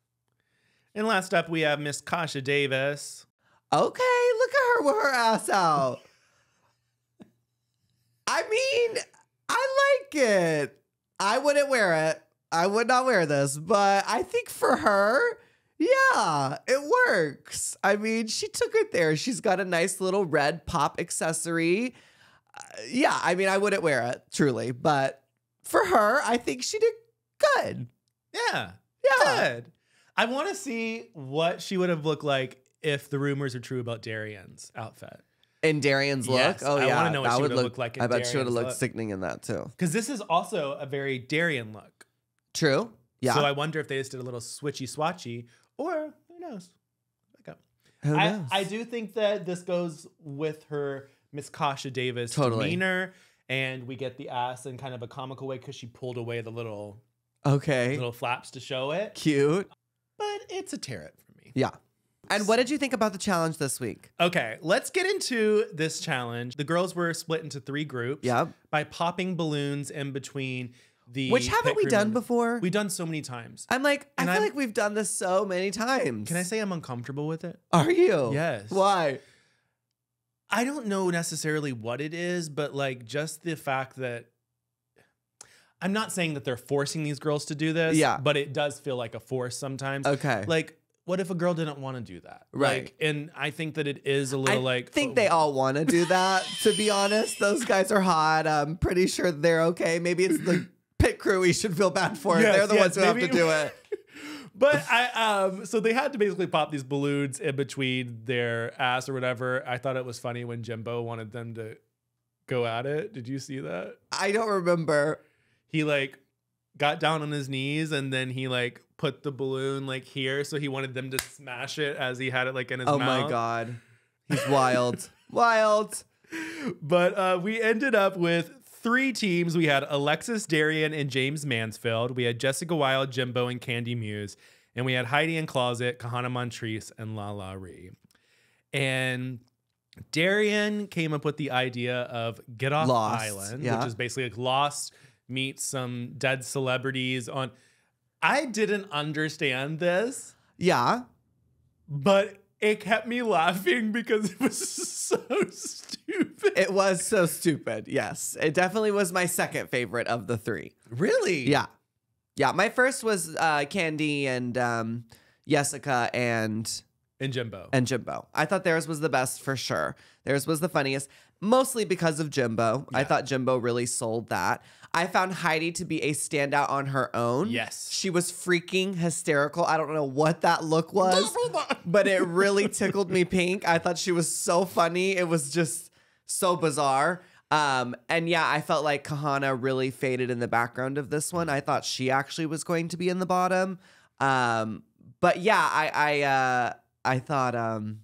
And last up, we have Miss Kasha Davis. Okay, look at her with her ass out. I mean, I like it. I wouldn't wear it. I would not wear this, but I think for her, yeah, it works. I mean, she took it there. She's got a nice little red pop accessory. Uh, yeah, I mean, I wouldn't wear it truly, but for her, I think she did good. Yeah. Yeah. Good. I want to see what she would have looked like if the rumors are true about Darienne's outfit. In Darienne's look? Yes, oh I yeah. wanna know what that she would look looked like in I bet she would have looked look. sickening in that too. Because this is also a very Darienne look. True. Yeah. So I wonder if they just did a little switchy swatchy, or who knows? Who I, knows? I do think that this goes with her Miss Kasha Davis Totally. demeanor, and we get the ass in kind of a comical way because she pulled away the little okay. little flaps to show it. Cute. It's a tear it for me. Yeah. And what did you think about the challenge this week? Okay, let's get into this challenge. The girls were split into three groups. Yep. By popping balloons in between the Which haven't we done before? We've done so many times. I'm like, And I feel I'm- like we've done this so many times. Can I say I'm uncomfortable with it? Are you? Yes. Why? I don't know necessarily what it is, but like just the fact that I'm not saying that they're forcing these girls to do this. Yeah. But it does feel like a force sometimes. Okay. Like, what if a girl didn't want to do that? Right. Like, and I think that it is a little like I think oh, they all want to do that. to be honest, those guys are hot. I'm pretty sure they're okay. Maybe it's the pit crew we should feel bad for. Yes, they're the yes, ones who have to do it. But I um so they had to basically pop these balloons in between their ass or whatever. I thought it was funny when Jimbo wanted them to go at it. Did you see that? I don't remember. He like got down on his knees and then he like put the balloon like here so he wanted them to smash it as he had it like in his Oh mouth. my god, he's wild, wild. But uh, we ended up with three teams. We had Alexis Darienne and Jaymes Mansfield. We had Jessica Wild, Jimbo, and Kandy Muse. And we had Heidi N Closet, Kahanna Montrese, and LaLa Ri. And Darienne came up with the idea of Get Off Lost, Island, yeah. which is basically like Lost meets some dead celebrities on. I didn't understand this, Yeah, but it kept me laughing because it was so stupid. it was so stupid. Yes, it definitely was my second favorite of the three. Really? Yeah, yeah. My first was uh, Kandy and um, Jessica and And Jimbo. and Jimbo. I thought theirs was the best for sure. Theirs was the funniest, mostly because of Jimbo. I thought Jimbo really sold that. I found Heidi to be a standout on her own. Yes. She was freaking hysterical. I don't know what that look was, but it really tickled me pink. I thought she was so funny. It was just so bizarre. Um, and yeah, I felt like Kahanna really faded in the background of this one. I thought she actually was going to be in the bottom. Um, but yeah, I I uh I thought um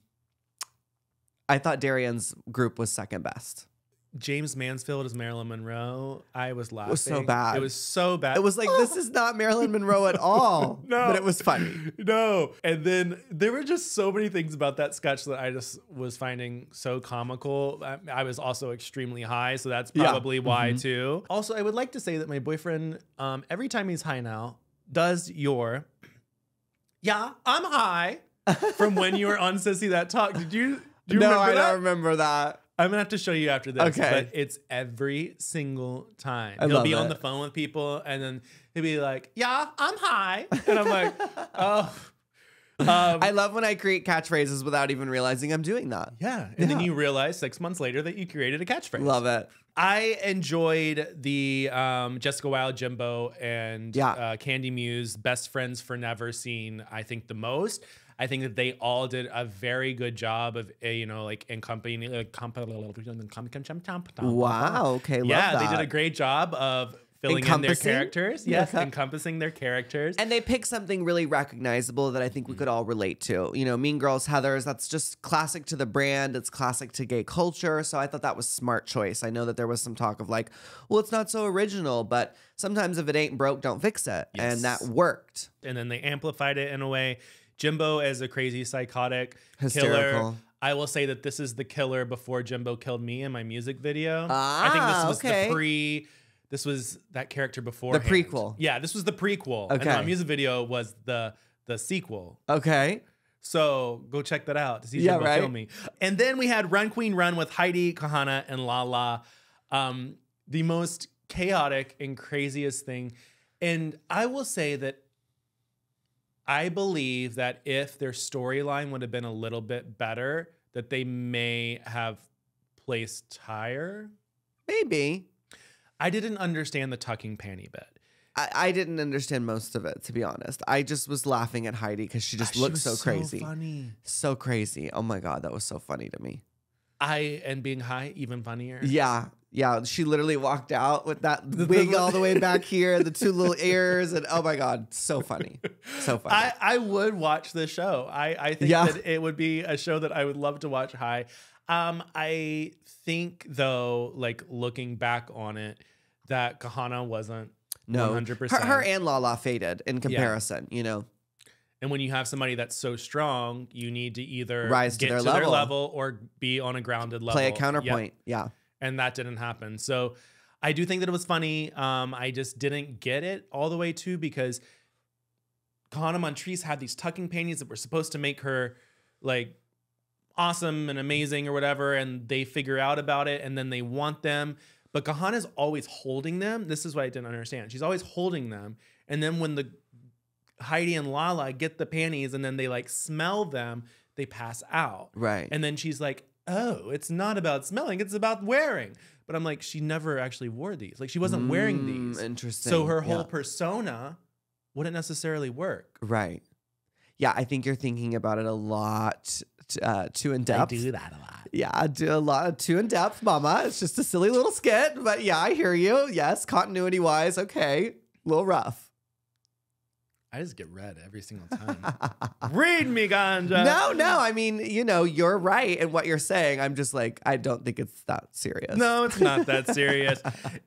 I thought Darienne's group was second best. Jaymes Mansfield as Marilyn Monroe. I was laughing. It was so bad. It was so bad. It was like this is not Marilyn Monroe at all. No. But it was funny. No. And then there were just so many things about that sketch that I just was finding so comical. I, I was also extremely high, so that's Yeah. probably why too. Also, I would like to say that my boyfriend, um, every time he's high now, does your yeah, I'm high from when you were on Sissy That Talk. Did you do you no, remember I that? don't remember that. I'm gonna have to show you after this. Okay. But it's every single time. I he'll be on the phone with people and then he'll be like, Yeah, I'm high. And I'm like, Oh. Um, I love when I create catchphrases without even realizing I'm doing that. yeah. And then you realize six months later that you created a catchphrase. Love it. I enjoyed the um, Jessica Wild, Jimbo, and Yeah. uh, Kandy Muse best friends for never scene. I think the most. I think that they all did a very good job of uh, you know like encompassing. Wow. Okay. Love yeah, they did a great job of filling in their characters. Yes, Yeah. encompassing their characters. And they picked something really recognizable that I think we could all relate to. You know, Mean Girls, Heather's, that's just classic to the brand. It's classic to gay culture. So I thought that was smart choice. I know that there was some talk of like, well, it's not so original, but sometimes if it ain't broke, don't fix it. Yes. And that worked. and then they amplified it in a way. Jimbo as a crazy psychotic killer. I will say that this is the killer before Jimbo killed me in my music video. I think Ah, this was okay. the pre. This was that character before the prequel. Yeah, this was the prequel. Okay. And my music video was the the sequel. Okay. So go check that out to see Yeah, Jimbo right. kill me. And then we had Run Queen Run with Heidi, Kahanna, and Lala. Um, the most chaotic and craziest thing. And I will say that I believe that if their storyline would have been a little bit better, that they may have placed higher. Maybe. I didn't understand the tucking panty bit. I, I didn't understand most of it, to be honest. I just was laughing at Heidi because she just ah, She looked so crazy. funny. So crazy. Oh my God. That was so funny to me. I and being high even funnier. Yeah. Yeah. She literally walked out with that wig all the way back here, the two little ears, and oh my God, so funny. So funny. I, I would watch this show. I, I think Yeah. that it would be a show that I would love to watch high. Um, I think though, like looking back on it, that Kahanna wasn't no. 100%. Her, her and Lala faded in comparison, you know? And when you have somebody that's so strong, you need to either Rise to get their to level. their level or be on a grounded level. Play a Yep. counterpoint. Yeah. And that didn't happen. So I do think that it was funny. Um, I just didn't get it all the way too because Kahanna Montrese had these tucking panties that were supposed to make her like awesome and amazing or whatever, and they figure out about it and then they want them. But Kahanna's always holding them. This is what I didn't understand. She's always holding them. And then when the Heidi and Lala get the panties and then they like smell them, they pass out. Right. And then she's like, oh, it's not about smelling, it's about wearing. But I'm like, she never actually wore these. Like she wasn't wearing Mm, these. Interesting. So her whole Yeah. persona wouldn't necessarily work. Right. Yeah, I think you're thinking about it a lot uh, too in depth. I do that a lot. Yeah, I do a lot too in depth, mama. It's just a silly little skit, but yeah, I hear you. Yes, continuity wise, okay, a little rough. I just get red every single time. Read me, Ganja. no, no, I mean, you know, you're right in what you're saying. I'm just like, I don't think it's that serious. No, it's not that serious.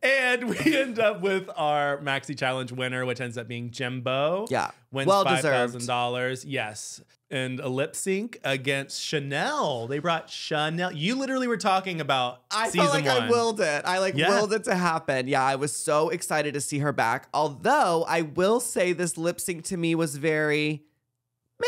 and we end up with our Maxi Challenge winner, which ends up being Jimbo. Yeah, Wins well five thousand dollars. Yes. And a lip sync against Shannel. They brought Shannel. You literally were talking about I season felt like one. I willed it. I like Yeah. willed it to happen. Yeah, I was so excited to see her back. Although I will say this lip sync to me was very meh.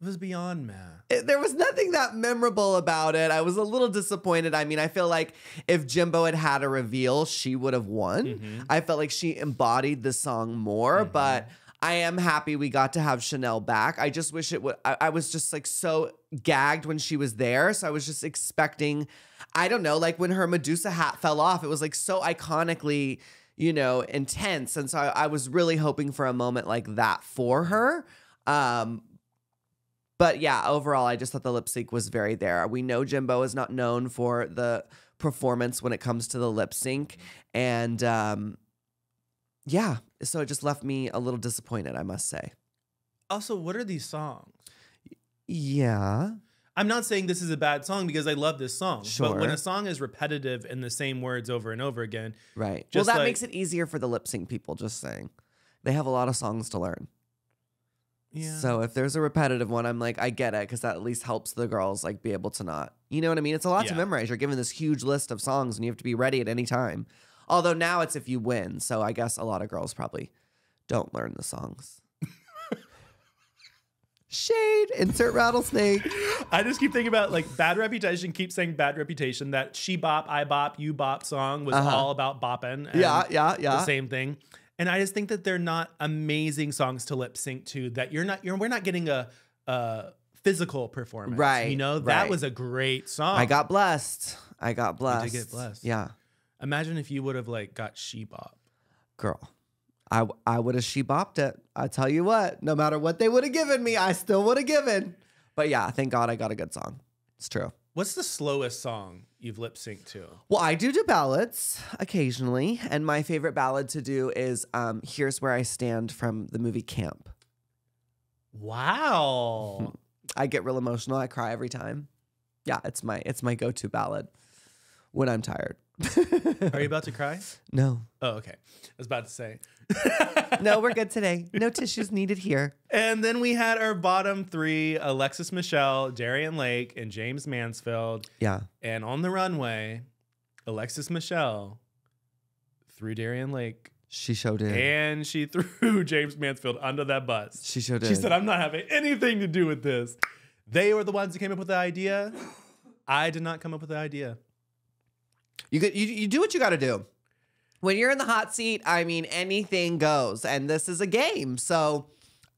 It was beyond meh. it- there was nothing that memorable about it. I was a little disappointed. I mean, I feel like if Jimbo had had a reveal, she would have won. Mhm. I felt like she embodied the song more, Mhm. but I am happy we got to have Shannel back. I just wish it would. I, I was just like so gagged when she was there. So I was just expecting, I don't know, like when her Medusa hat fell off, it was like so iconically, you know, intense. And so I, I was really hoping for a moment like that for her. Um, but yeah, overall, I just thought the lip sync was very there. We know Jimbo is not known for the performance when it comes to the lip sync. And um, yeah, so it just left me a little disappointed, I must say. Also, what are these songs? Yeah. I'm not saying this is a bad song because I love this song. Sure. But when a song is repetitive in the same words over and over again, Right. Well, that like- makes it easier for the lip sync people, just saying. They have a lot of songs to learn. yeah. So if there's a repetitive one, I'm like, I get it, because that at least helps the girls like be able to not. You know what I mean? It's a lot to memorize. You're given this huge list of songs and you have to be ready at any time. Although now it's if you win. So I guess a lot of girls probably don't learn the songs. Shade, insert rattlesnake. I just keep thinking about like bad reputation. Keep saying bad reputation. That she bop, I bop, you bop song was Uh-huh. all about bopping. and Yeah, yeah, yeah. The same thing. And I just think that they're not amazing songs to lip sync to. That you're not. You're we're not getting a, a physical performance. Right, You know that right. was a great song. I got blessed. I got blessed. Did get blessed. Yeah. Imagine if you would have like got she bop. Girl. I, I would have she bopped it. I tell you what, no matter what they would have given me, I still would have given. But yeah, thank God I got a good song. It's true. What's the slowest song you've lip synced to? Well, I do do ballads occasionally, and my favorite ballad to do is um, "Here's Where I Stand" from the movie Camp. Wow. I get real emotional. I cry every time. Yeah, it's my it's my go to ballad when I'm tired. Are you about to cry? no, Oh, okay. I was about to say. no, we're good today. No tissues needed here. And then we had our bottom three Alexis Michelle, Darienne Lake, and Jaymes Mansfield. Yeah, And on the runway, Alexis Michelle threw Darienne Lake she showed it. and she threw Jaymes Mansfield under that bus. she showed it. She said, I'm not having anything to do with this. They were the ones who came up with the idea. I did not come up with the idea. You could you, you do what you got to do. When you're in the hot seat, I mean anything goes, and this is a game. So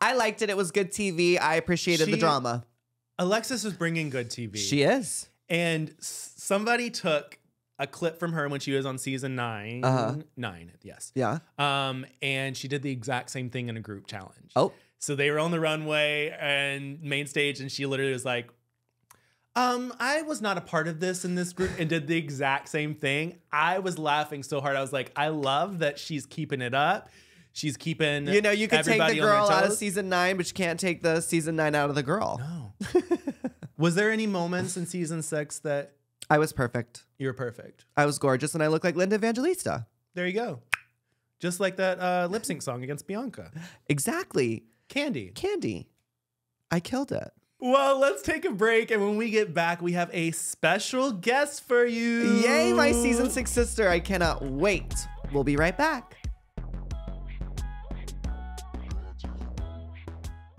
I liked it. It was good TV. I appreciated the drama. Alexis is bringing good TV. She is. And somebody took a clip from her when she was on season 9 Uh-huh. Nine, yes. Yeah. Um, and she did the exact same thing in a group challenge. Oh. So they were on the runway and main stage, and she literally was like, Um, I was not a part of this in this group and did the exact same thing. I was laughing so hard. I was like, I love that she's keeping it up. She's keeping You know, you could take the everybody on their girl out of toes. season nine, but you can't take the season nine out of the girl. No. was there any moments in season six that I was perfect. you were perfect? I was gorgeous, and I look like Linda Evangelista. There you go. Just like that uh, lip sync song against Bianca. Exactly. Candy. Candy. I killed it. Well, let's take a break. And when we get back, we have a special guest for you. Yay, my season six sister. I cannot wait. We'll be right back.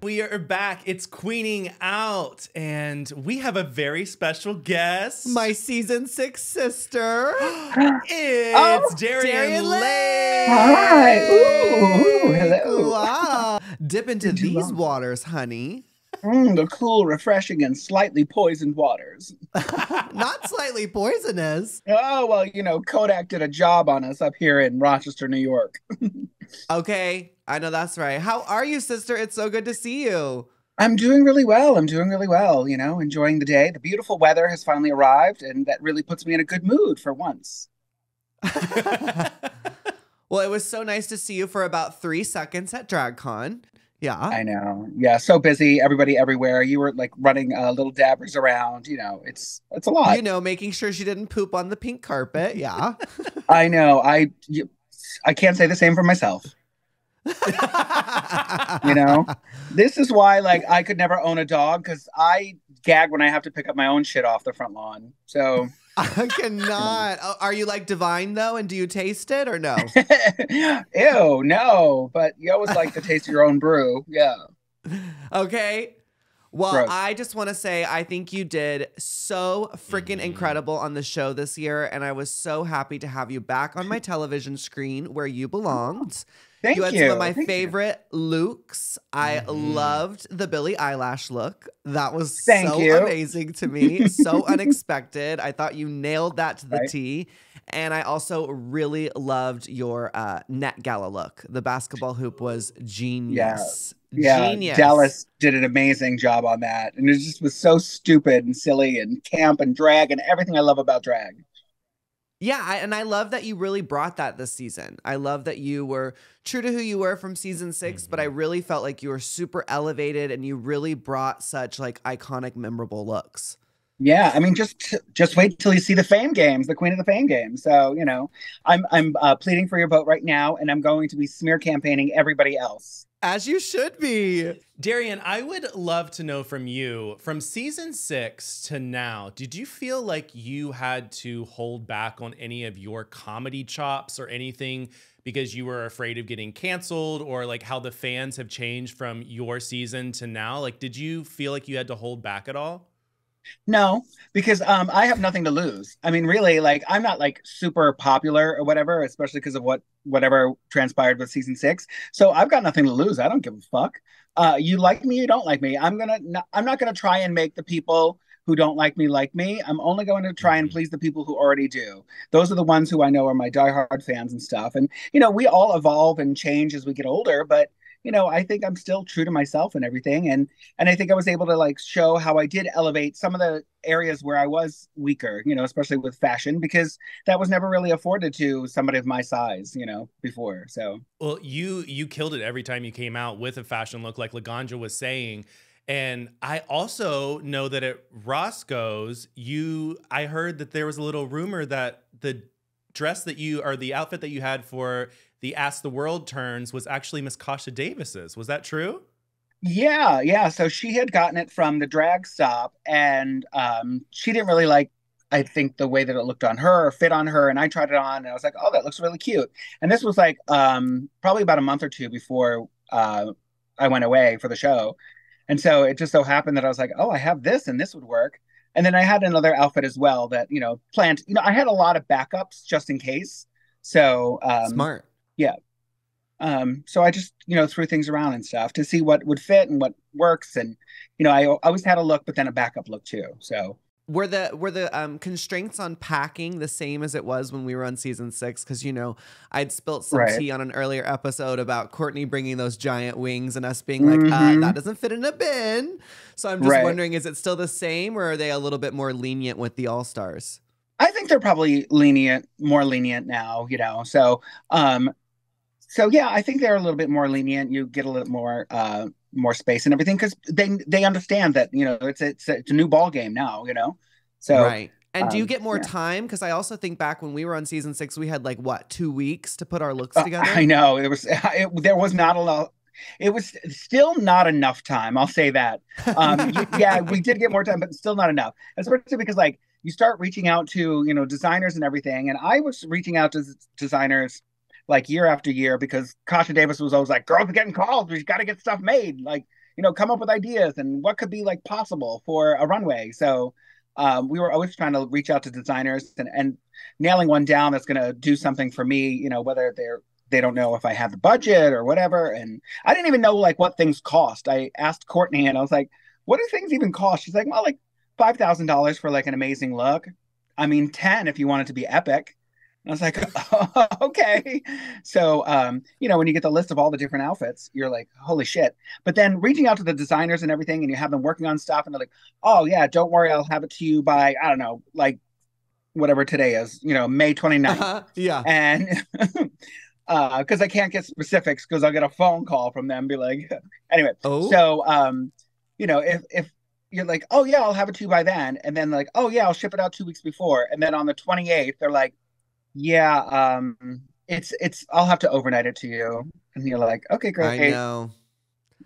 We are back. It's Queening Out. And we have a very special guest. My season six sister. It's Oh, Darienne, Darienne Lake. Lake. Hi. Ooh, hello. Wow. Dip into these love- waters, honey. Mm, the cool, refreshing, and slightly poisoned waters. Not slightly poisonous. Oh, well, you know, Kodak did a job on us up here in Rochester, New York. Okay, I know that's right. How are you, sister? It's so good to see you. I'm doing really well. I'm doing really well, you know, enjoying the day. The beautiful weather has finally arrived, and that really puts me in a good mood for once. well, it was so nice to see you for about three seconds at DragCon. Yeah. I know. Yeah, so busy, everybody everywhere. You were like running uh, little dabbers around, you know, it's it's a lot. You know, making sure she didn't poop on the pink carpet. Yeah. I know. I you, I can't say the same for myself. You know, this is why like I could never own a dog because I gag when I have to pick up my own shit off the front lawn. So I cannot. Oh, Are you like divine though? And do you taste it or no? ew, no. But you always like to taste your own brew. Yeah. Okay. Well, Gross. I just want to say I think you did so freaking Mhm. incredible on the show this year. And I was so happy to have you back on my television screen where you belonged. Thank you you. had some of my Thank you. favorite looks. I Mhm. loved the Billie Eilish look. That was Thank so you. amazing to me. so unexpected. I thought you nailed that to the Right. T. And I also really loved your uh, net gala look. The basketball hoop was genius. Yeah, Genius. Dallas did an amazing job on that, and it just was so stupid and silly and camp and drag and everything I love about drag. Yeah, I, and I love that you really brought that this season. I love that you were true to who you were from season 6 but I really felt like you were super elevated and you really brought such like iconic, memorable looks. Yeah, I mean, just just wait till you see the Fame Games, the Queen of the Fame Games. So you know, I'm I'm uh, pleading for your vote right now, and I'm going to be smear campaigning everybody else. As you should be. Darienne, I would love to know from you from season six to now, did you feel like you had to hold back on any of your comedy chops or anything because you were afraid of getting canceled or like how the fans have changed from your season to now? Like, did you feel like you had to hold back at all? No, because um, I have nothing to lose. I mean, really, like I'm not like super popular or whatever, especially because of what whatever transpired with season six. So I've got nothing to lose. I don't give a fuck. Uh, you like me, you don't like me. I'm gonna. Not, I'm not gonna try and make the people who don't like me like me. I'm only going to try and Mhm. please the people who already do. Those are the ones who I know are my diehard fans and stuff. And you know, we all evolve and change as we get older, but you know, I think I'm still true to myself and everything. And and I think I was able to like show how I did elevate some of the areas where I was weaker, you know, especially with fashion, because that was never really afforded to somebody of my size, you know, before. So Well, you you killed it every time you came out with a fashion look, like Laganja was saying. And I also know that at Roscoe's, you I heard that there was a little rumor that the dress that you or the outfit that you had for the Ask the World turns was actually Miss Kasha Davis's. Was that true? yeah, yeah. So she had gotten it from the drag stop, and um, she didn't really like. I think the way that it looked on her or fit on her, and I tried it on, and I was like, "Oh, that looks really cute." And this was like um, probably about a month or two before uh, I went away for the show, and so it just so happened that I was like, "Oh, I have this, and this would work." And then I had another outfit as well that you know planned. You know, I had a lot of backups just in case. So um, Smart. Um, so I just, you know, threw things around and stuff to see what would fit and what works. And, you know, I always had a look, but then a backup look too. So were the were the um, constraints on packing the same as it was when we were on season six? Because you know, I'd spilt some Right. tea on an earlier episode about Courtney bringing those giant wings and us being like, uh, Mhm. that doesn't fit in a bin. So I'm just Right. wondering, is it still the same, or are they a little bit more lenient with the all stars? I think they're probably lenient, more lenient now, you know. So, um, so yeah, I think they're a little bit more lenient. You get a little more, uh, more space and everything because they they understand that you know it's it's it's a new ball game now, you know. So right. And do you um, get more yeah. time? Because I also think back when we were on season six, we had like what two weeks to put our looks uh, together. I know it was it, there was not a lot. It was still not enough time. I'll say that. Um, you- yeah, we did get more time, but still not enough. Especially because like you start reaching out to you know designers and everything, and I was reaching out to designers like year after year because Kasha Davis was always like, "Girls are getting calls. We got to get stuff made. Like you know, come up with ideas and what could be like possible for a runway." So. Um, we were always trying to reach out to designers and, and nailing one down that's going to do something for me, you know, whether they're they don't know if I have the budget or whatever. And I didn't even know like what things cost. I asked Courtney and I was like, what do things even cost? She's like, well, like five thousand dollars for like an amazing look. I mean, ten if you want it to be epic. I was like, okay. So, um, you know, when you get the list of all the different outfits, you're like, holy shit. But then reaching out to the designers and everything, and you have them working on stuff, and they're like, oh, yeah, don't worry, I'll have it to you by, I don't know, like whatever today is, you know, May 29th Uh-huh. Yeah. and uh because i can't get specifics because i'll get a phone call from them be like anyway Oh. so um you know if if you're like oh yeah i'll have it to you by then and then like oh yeah i'll ship it out two weeks before and then on the 28th they're like yeah um it's it's i'll have to overnight it to you and you're like okay great I know.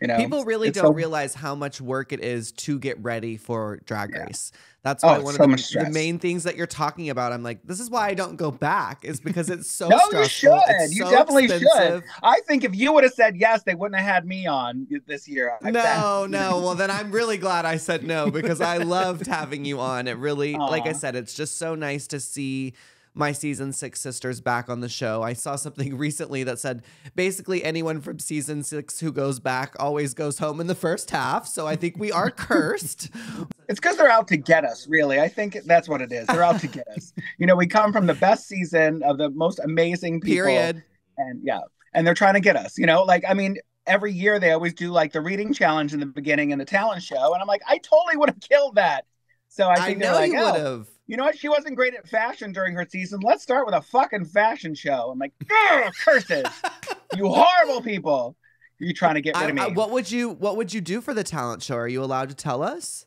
you know People really don't so- realize how much work it is to get ready for Drag Yeah. Race. That's Oh, why it's one so of the, the main things that you're talking about, I'm like, this is why I don't go back, is because it's so No, you should. It's You so definitely should. i think if you would have said yes they wouldn't have had me on this year I bet. No, no. Well, then I'm really glad I said no because I loved having you on. It really, like I said, it's just so nice to see my season six sisters back on the show. I saw something recently that said basically anyone from season six who goes back always goes home in the first half. So I think we are cursed. It's because they're out to get us, really. I think that's what it is. They're out to get us. You know, we come from the best season of the most amazing people. Period. And yeah, and they're trying to get us, you know, like, I mean, every year they always do like the reading challenge in the beginning and the talent show. And I'm like, I totally would have killed that. So I I, think they're know like, you oh, would have. You know what? She wasn't great at fashion during her season. Let's start with a fucking fashion show. I'm like, curses, you horrible people. You're trying to get rid of me. I- what would you What would you do for the talent show? Are you allowed to tell us?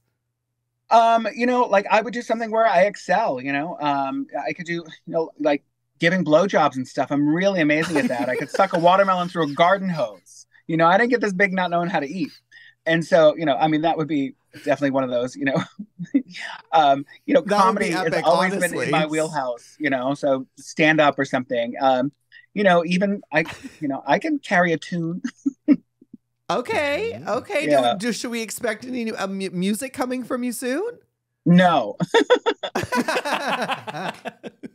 Um, you know, like I would do something where I excel, you know. Um, I could do, you know, like giving blowjobs and stuff. I'm really amazing at that. I could suck a watermelon through a garden hose. You know, I didn't get this big not knowing how to eat. And so, you know, I mean, that would be definitely one of those, you know. um, you know, That comedy be has epic, always been in my wheelhouse, you know, so stand up or something. Um, you know, even I, you know, I can carry a tune. Okay, okay. Yeah. Do, do should we expect any new uh, music coming from you soon? No,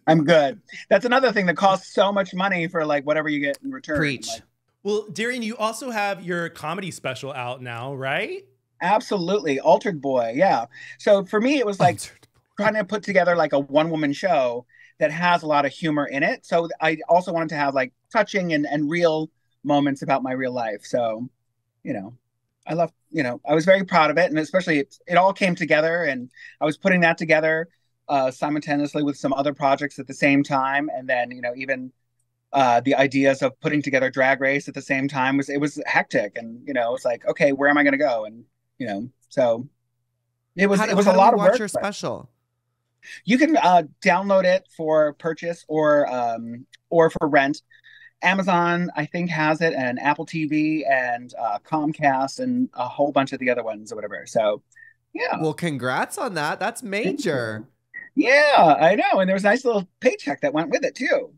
I'm good. That's another thing that costs so much money for like whatever you get in return. Preach. Like, Well, Darian, you also have your comedy special out now, right? Absolutely. Altered Boy. Yeah. So for me, it was like trying to put together like a one woman show that has a lot of humor in it. So I also wanted to have like touching and, and real moments about my real life. So, you know, I love, you know, I was very proud of it. And especially it, it all came together and I was putting that together uh, simultaneously with some other projects at the same time. And then, you know, even uh, the ideas of putting together drag race at the same time was, it was hectic. And, you know, it's like, okay, where am I going to go? And, you know, so it was, do- it was a lot of watch work. your special. you can uh, download it for purchase or um, or for rent. Amazon, I think, has it, and Apple TV, and uh, Comcast, and a whole bunch of the other ones or whatever. So, yeah, Well, congrats on that. That's major. yeah, I know. And there was a nice little paycheck that went with it too.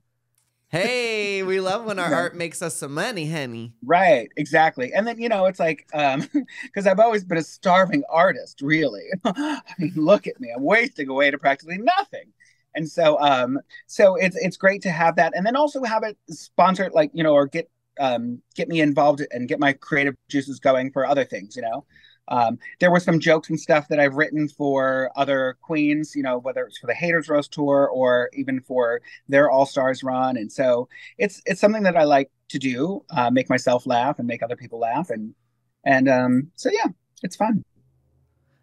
Hey, we love when our Yeah. art makes us some money, honey. Right, exactly. And then you know, it's like um, because I've always been a starving artist, really. I mean, look at me, I'm wasting away to practically nothing. And so, um, so it's it's great to have that, and then also have it sponsored, like you know, or get um get me involved and get my creative juices going for other things, you know. Um, there were some jokes and stuff that I've written for other queens, you know, whether it's for the Haters Roast tour or even for their All Stars run. And so it's it's something that I like to do, uh, make myself laugh and make other people laugh, and and um, so yeah, it's fun.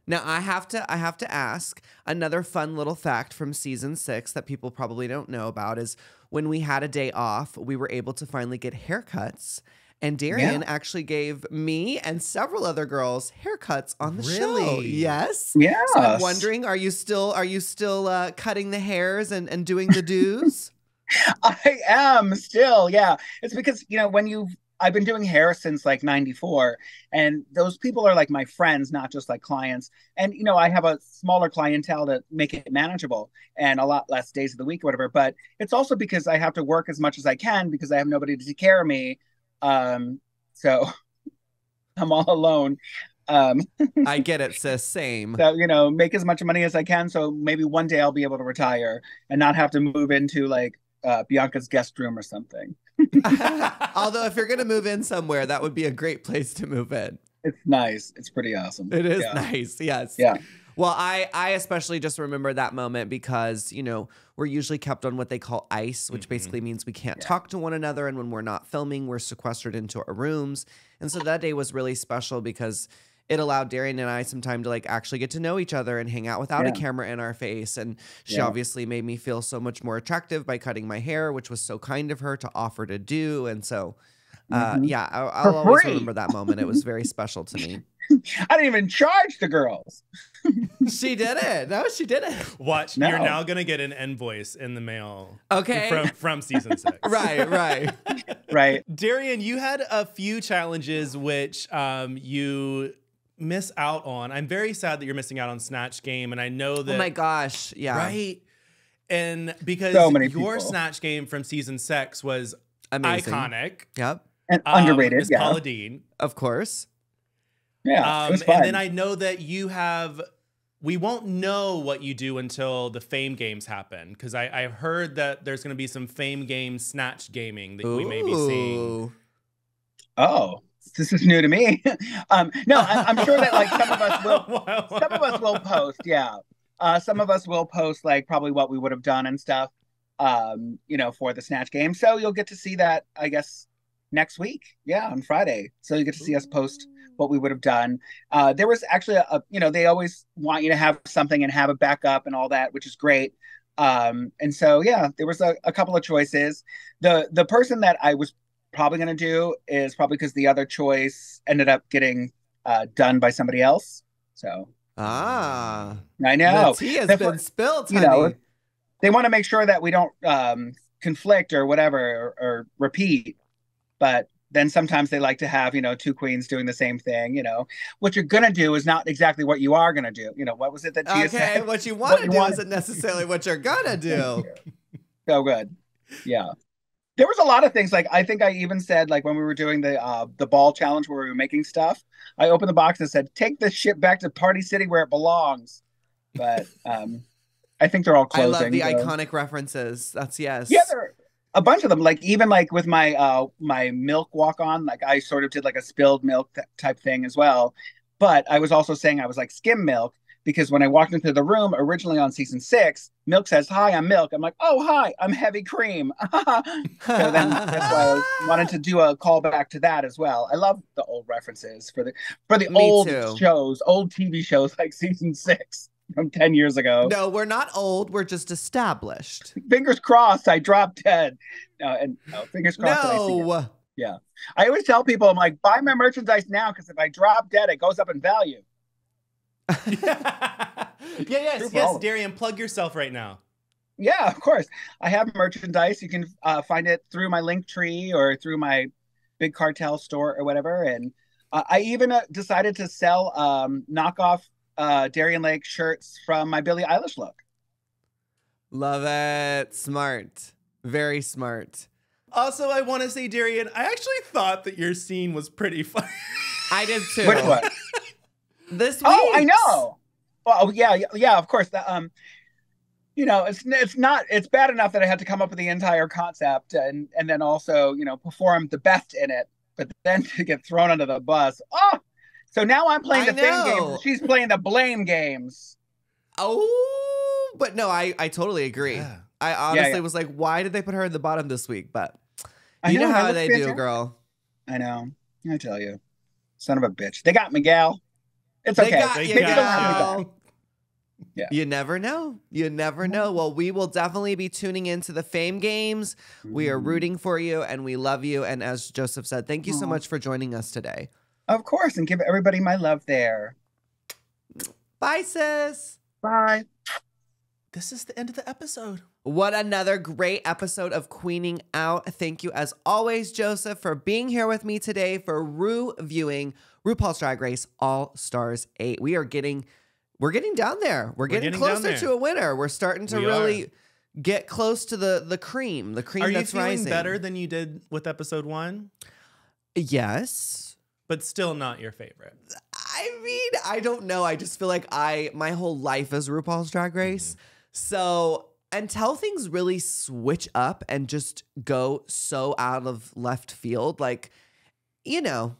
Now I have to I have to ask another fun little fact from season 6 that people probably don't know about is when we had a day off, we were able to finally get haircuts. And Darienne Yeah. actually gave me and several other girls haircuts on the show. Really? Yes. Yeah. So I'm wondering, are you still are you still uh, cutting the hairs and, and doing the do's? I am still, yeah. It's because, you know, when you I've been doing hair since like 94 and those people are like my friends, not just like clients. And you know, I have a smaller clientele to make it manageable and a lot less days of the week or whatever, but it's also because I have to work as much as I can because I have nobody to take care of me. Um so I'm all alone. Um I get it, sis. Same. so you know, make as much money as I can so maybe one day I'll be able to retire and not have to move into like uh, Bianca's guest room or something. Although if you're gonna move in somewhere, that would be a great place to move in. It's nice. It's pretty awesome. It is Yeah. nice. Yes. Yeah. Well, I I especially just remember that moment because, you know, we're usually kept on what they call ice, which Mhm. basically means we can't Yeah. talk to one another and when we're not filming, we're sequestered into our rooms. And so that day was really special because it allowed Darienne and I some time to like actually get to know each other and hang out without a camera in our face. And she Yeah. obviously made me feel so much more attractive by cutting my hair, which was so kind of her to offer to do. And so, uh, Mhm. yeah, I, For I'll always remember that moment. It was very special to me. I didn't even charge the girls. She did it. No, she did it. Watch, No. you're now gonna get an invoice in the mail Okay. from from season six. right, right. Right. Darienne, you had a few challenges which um, you miss out on. I'm very sad that you're missing out on Snatch Game, and I know that oh my gosh. Yeah. right. And because So many your people. Snatch Game from season six was Amazing. iconic, Yep. And um, underrated. Miss Yeah. Paula Deen. Of course. Yeah. Um, and then I know that you have. We won't know what you do until the Fame Games happen because I I've heard that there's going to be some Fame Games snatch gaming that we may be seeing. Oh, this is new to me. um, no, I, I'm sure that like some of us will some of us will post, yeah. Uh, some of us will post like probably what we would have done and stuff, um, you know, for the snatch game. So you'll get to see that, I guess, next week. Yeah, on Friday. So you get to see us post what we would have done. Uh, there was actually a, a, you know, they always want you to have something and have a backup and all that, which is great. Um, and so yeah, there was a, a couple of choices. The the person that I was probably gonna do is probably because the other choice ended up getting uh, done by somebody else. So Ah. I know The tea has Therefore, been spilled, you honey. know, they want to make sure that we don't um, conflict or whatever or, or repeat. But then sometimes they like to have you know two queens doing the same thing. You know, what you're gonna do is not exactly what you are gonna do. You know, what was it that Gia okay, said? what you want to do wanna- isn't necessarily what you're gonna do. so good. Yeah. There was a lot of things like I think I even said like when we were doing the uh the ball challenge where we were making stuff, I opened the box and said, "Take this shit back to Party City where it belongs." But um I think they're all I love the iconic references. That's yes. Yeah, there are a bunch of them. Like even like with my uh my milk walk on, like I sort of did like a spilled milk th- type thing as well. But I was also saying I was like skim milk because when I walked into the room originally on season six, Milk says, "Hi, I'm Milk." I'm like, "Oh, hi, I'm Heavy Cream." so then that's why I wanted to do a callback to that as well. I love the old references for the for the Me old too. shows, old TV shows like season six from ten years ago. No, we're not old. We're just established. Fingers crossed, I dropped dead. No, and no, fingers crossed. that I see it. I always tell people, I'm like, buy my merchandise now because if I drop dead, it goes up in value. yeah, yes, yes, Darienne, plug yourself right now. Yeah, of course. I have merchandise. You can uh, find it through my link tree or through my big cartel store or whatever. And uh, I even uh, decided to sell um, knockoff uh, Darienne Lake shirts from my Billie Eilish look. Love it. Smart. Very smart. Also, I want to say, Darienne, I actually thought that your scene was pretty funny. I did too. Which one? This week. Oh, I know. Well, yeah, yeah, yeah. Of course. The, um, you know, it's it's not it's bad enough that I had to come up with the entire concept and and then also you know perform the best in it, but then to get thrown under the bus. Oh, So now I'm playing the fame know. games. She's playing the blame games. Oh, but no, I I totally agree. Yeah. I honestly yeah. was like, why did they put her in the bottom this week? But you know, know, how they do, girl. I know. I tell you, son of a bitch. They got Miguel. It's They okay. got They you, got Maybe they'll have me girl. back. Yeah. You never know. You never know. Well, we will definitely be tuning into the fame games. We are Mhm. rooting for you and we love you. And as Joseph said, thank you so much for joining us today. Of course, and give everybody my love there. Bye, sis. Bye. This is the end of the episode. What another great episode of Queening Out. Thank you, as always, Joseph, for being here with me today for reviewing RuPaul's Drag Race All Stars 8. We are getting we're getting down there. We're getting, getting closer to a winner. We're starting to We really are. get close to the the cream, the cream Are you that's feeling rising. better than you did with episode one? Yes. But still not your favorite. I mean, I don't know. I just feel like I my whole life is RuPaul's Drag Race. So until things really switch up and just go so out of left field, like, you know,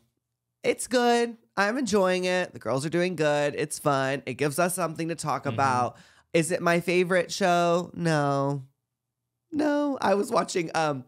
it's good. I'm enjoying it. The girls are doing good. It's fun. It gives us something to talk Mhm. about. Is it my favorite show? No. No. I was watching um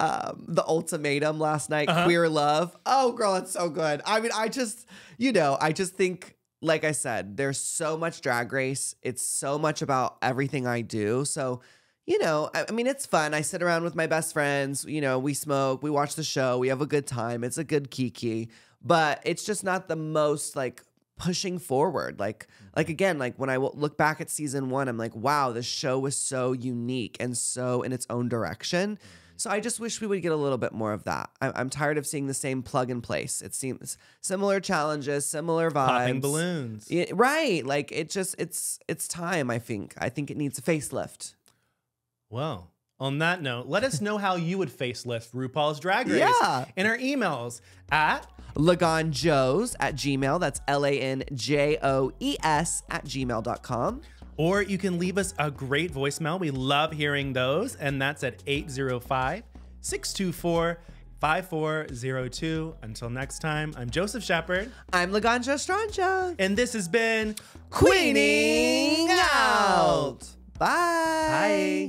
um the ultimatum last night, Uh-huh. Queer Love. Oh girl, it's so good. I mean, I just, you know, I just think like I said, there's so much drag race. It's so much about everything I do. So, you know, I, I mean, it's fun. I sit around with my best friends. You know, we smoke, we watch the show, we have a good time. It's a good kiki, but it's just not the most like pushing forward. Like, like again, like when I look back at season one, I'm like, wow, this show was so unique and so in its own direction. So I just wish we would get a little bit more of that. I- I'm tired of seeing the same plug and place. It seems similar challenges, similar vibes. Popping balloons. Yeah, right. Like it just it's it's time, I think. I think it needs a facelift. Well, on that note, let us know how you would facelift RuPaul's Drag Race Yeah. in our emails at Lagonjoes at Gmail. That's L A N J O E S at gmail.com. Or you can leave us a great voicemail. We love hearing those. And that's at 805 624 5402. Until next time, I'm Joseph Shepherd. I'm Laganja Estranja. And this has been Queening out. Bye. Bye.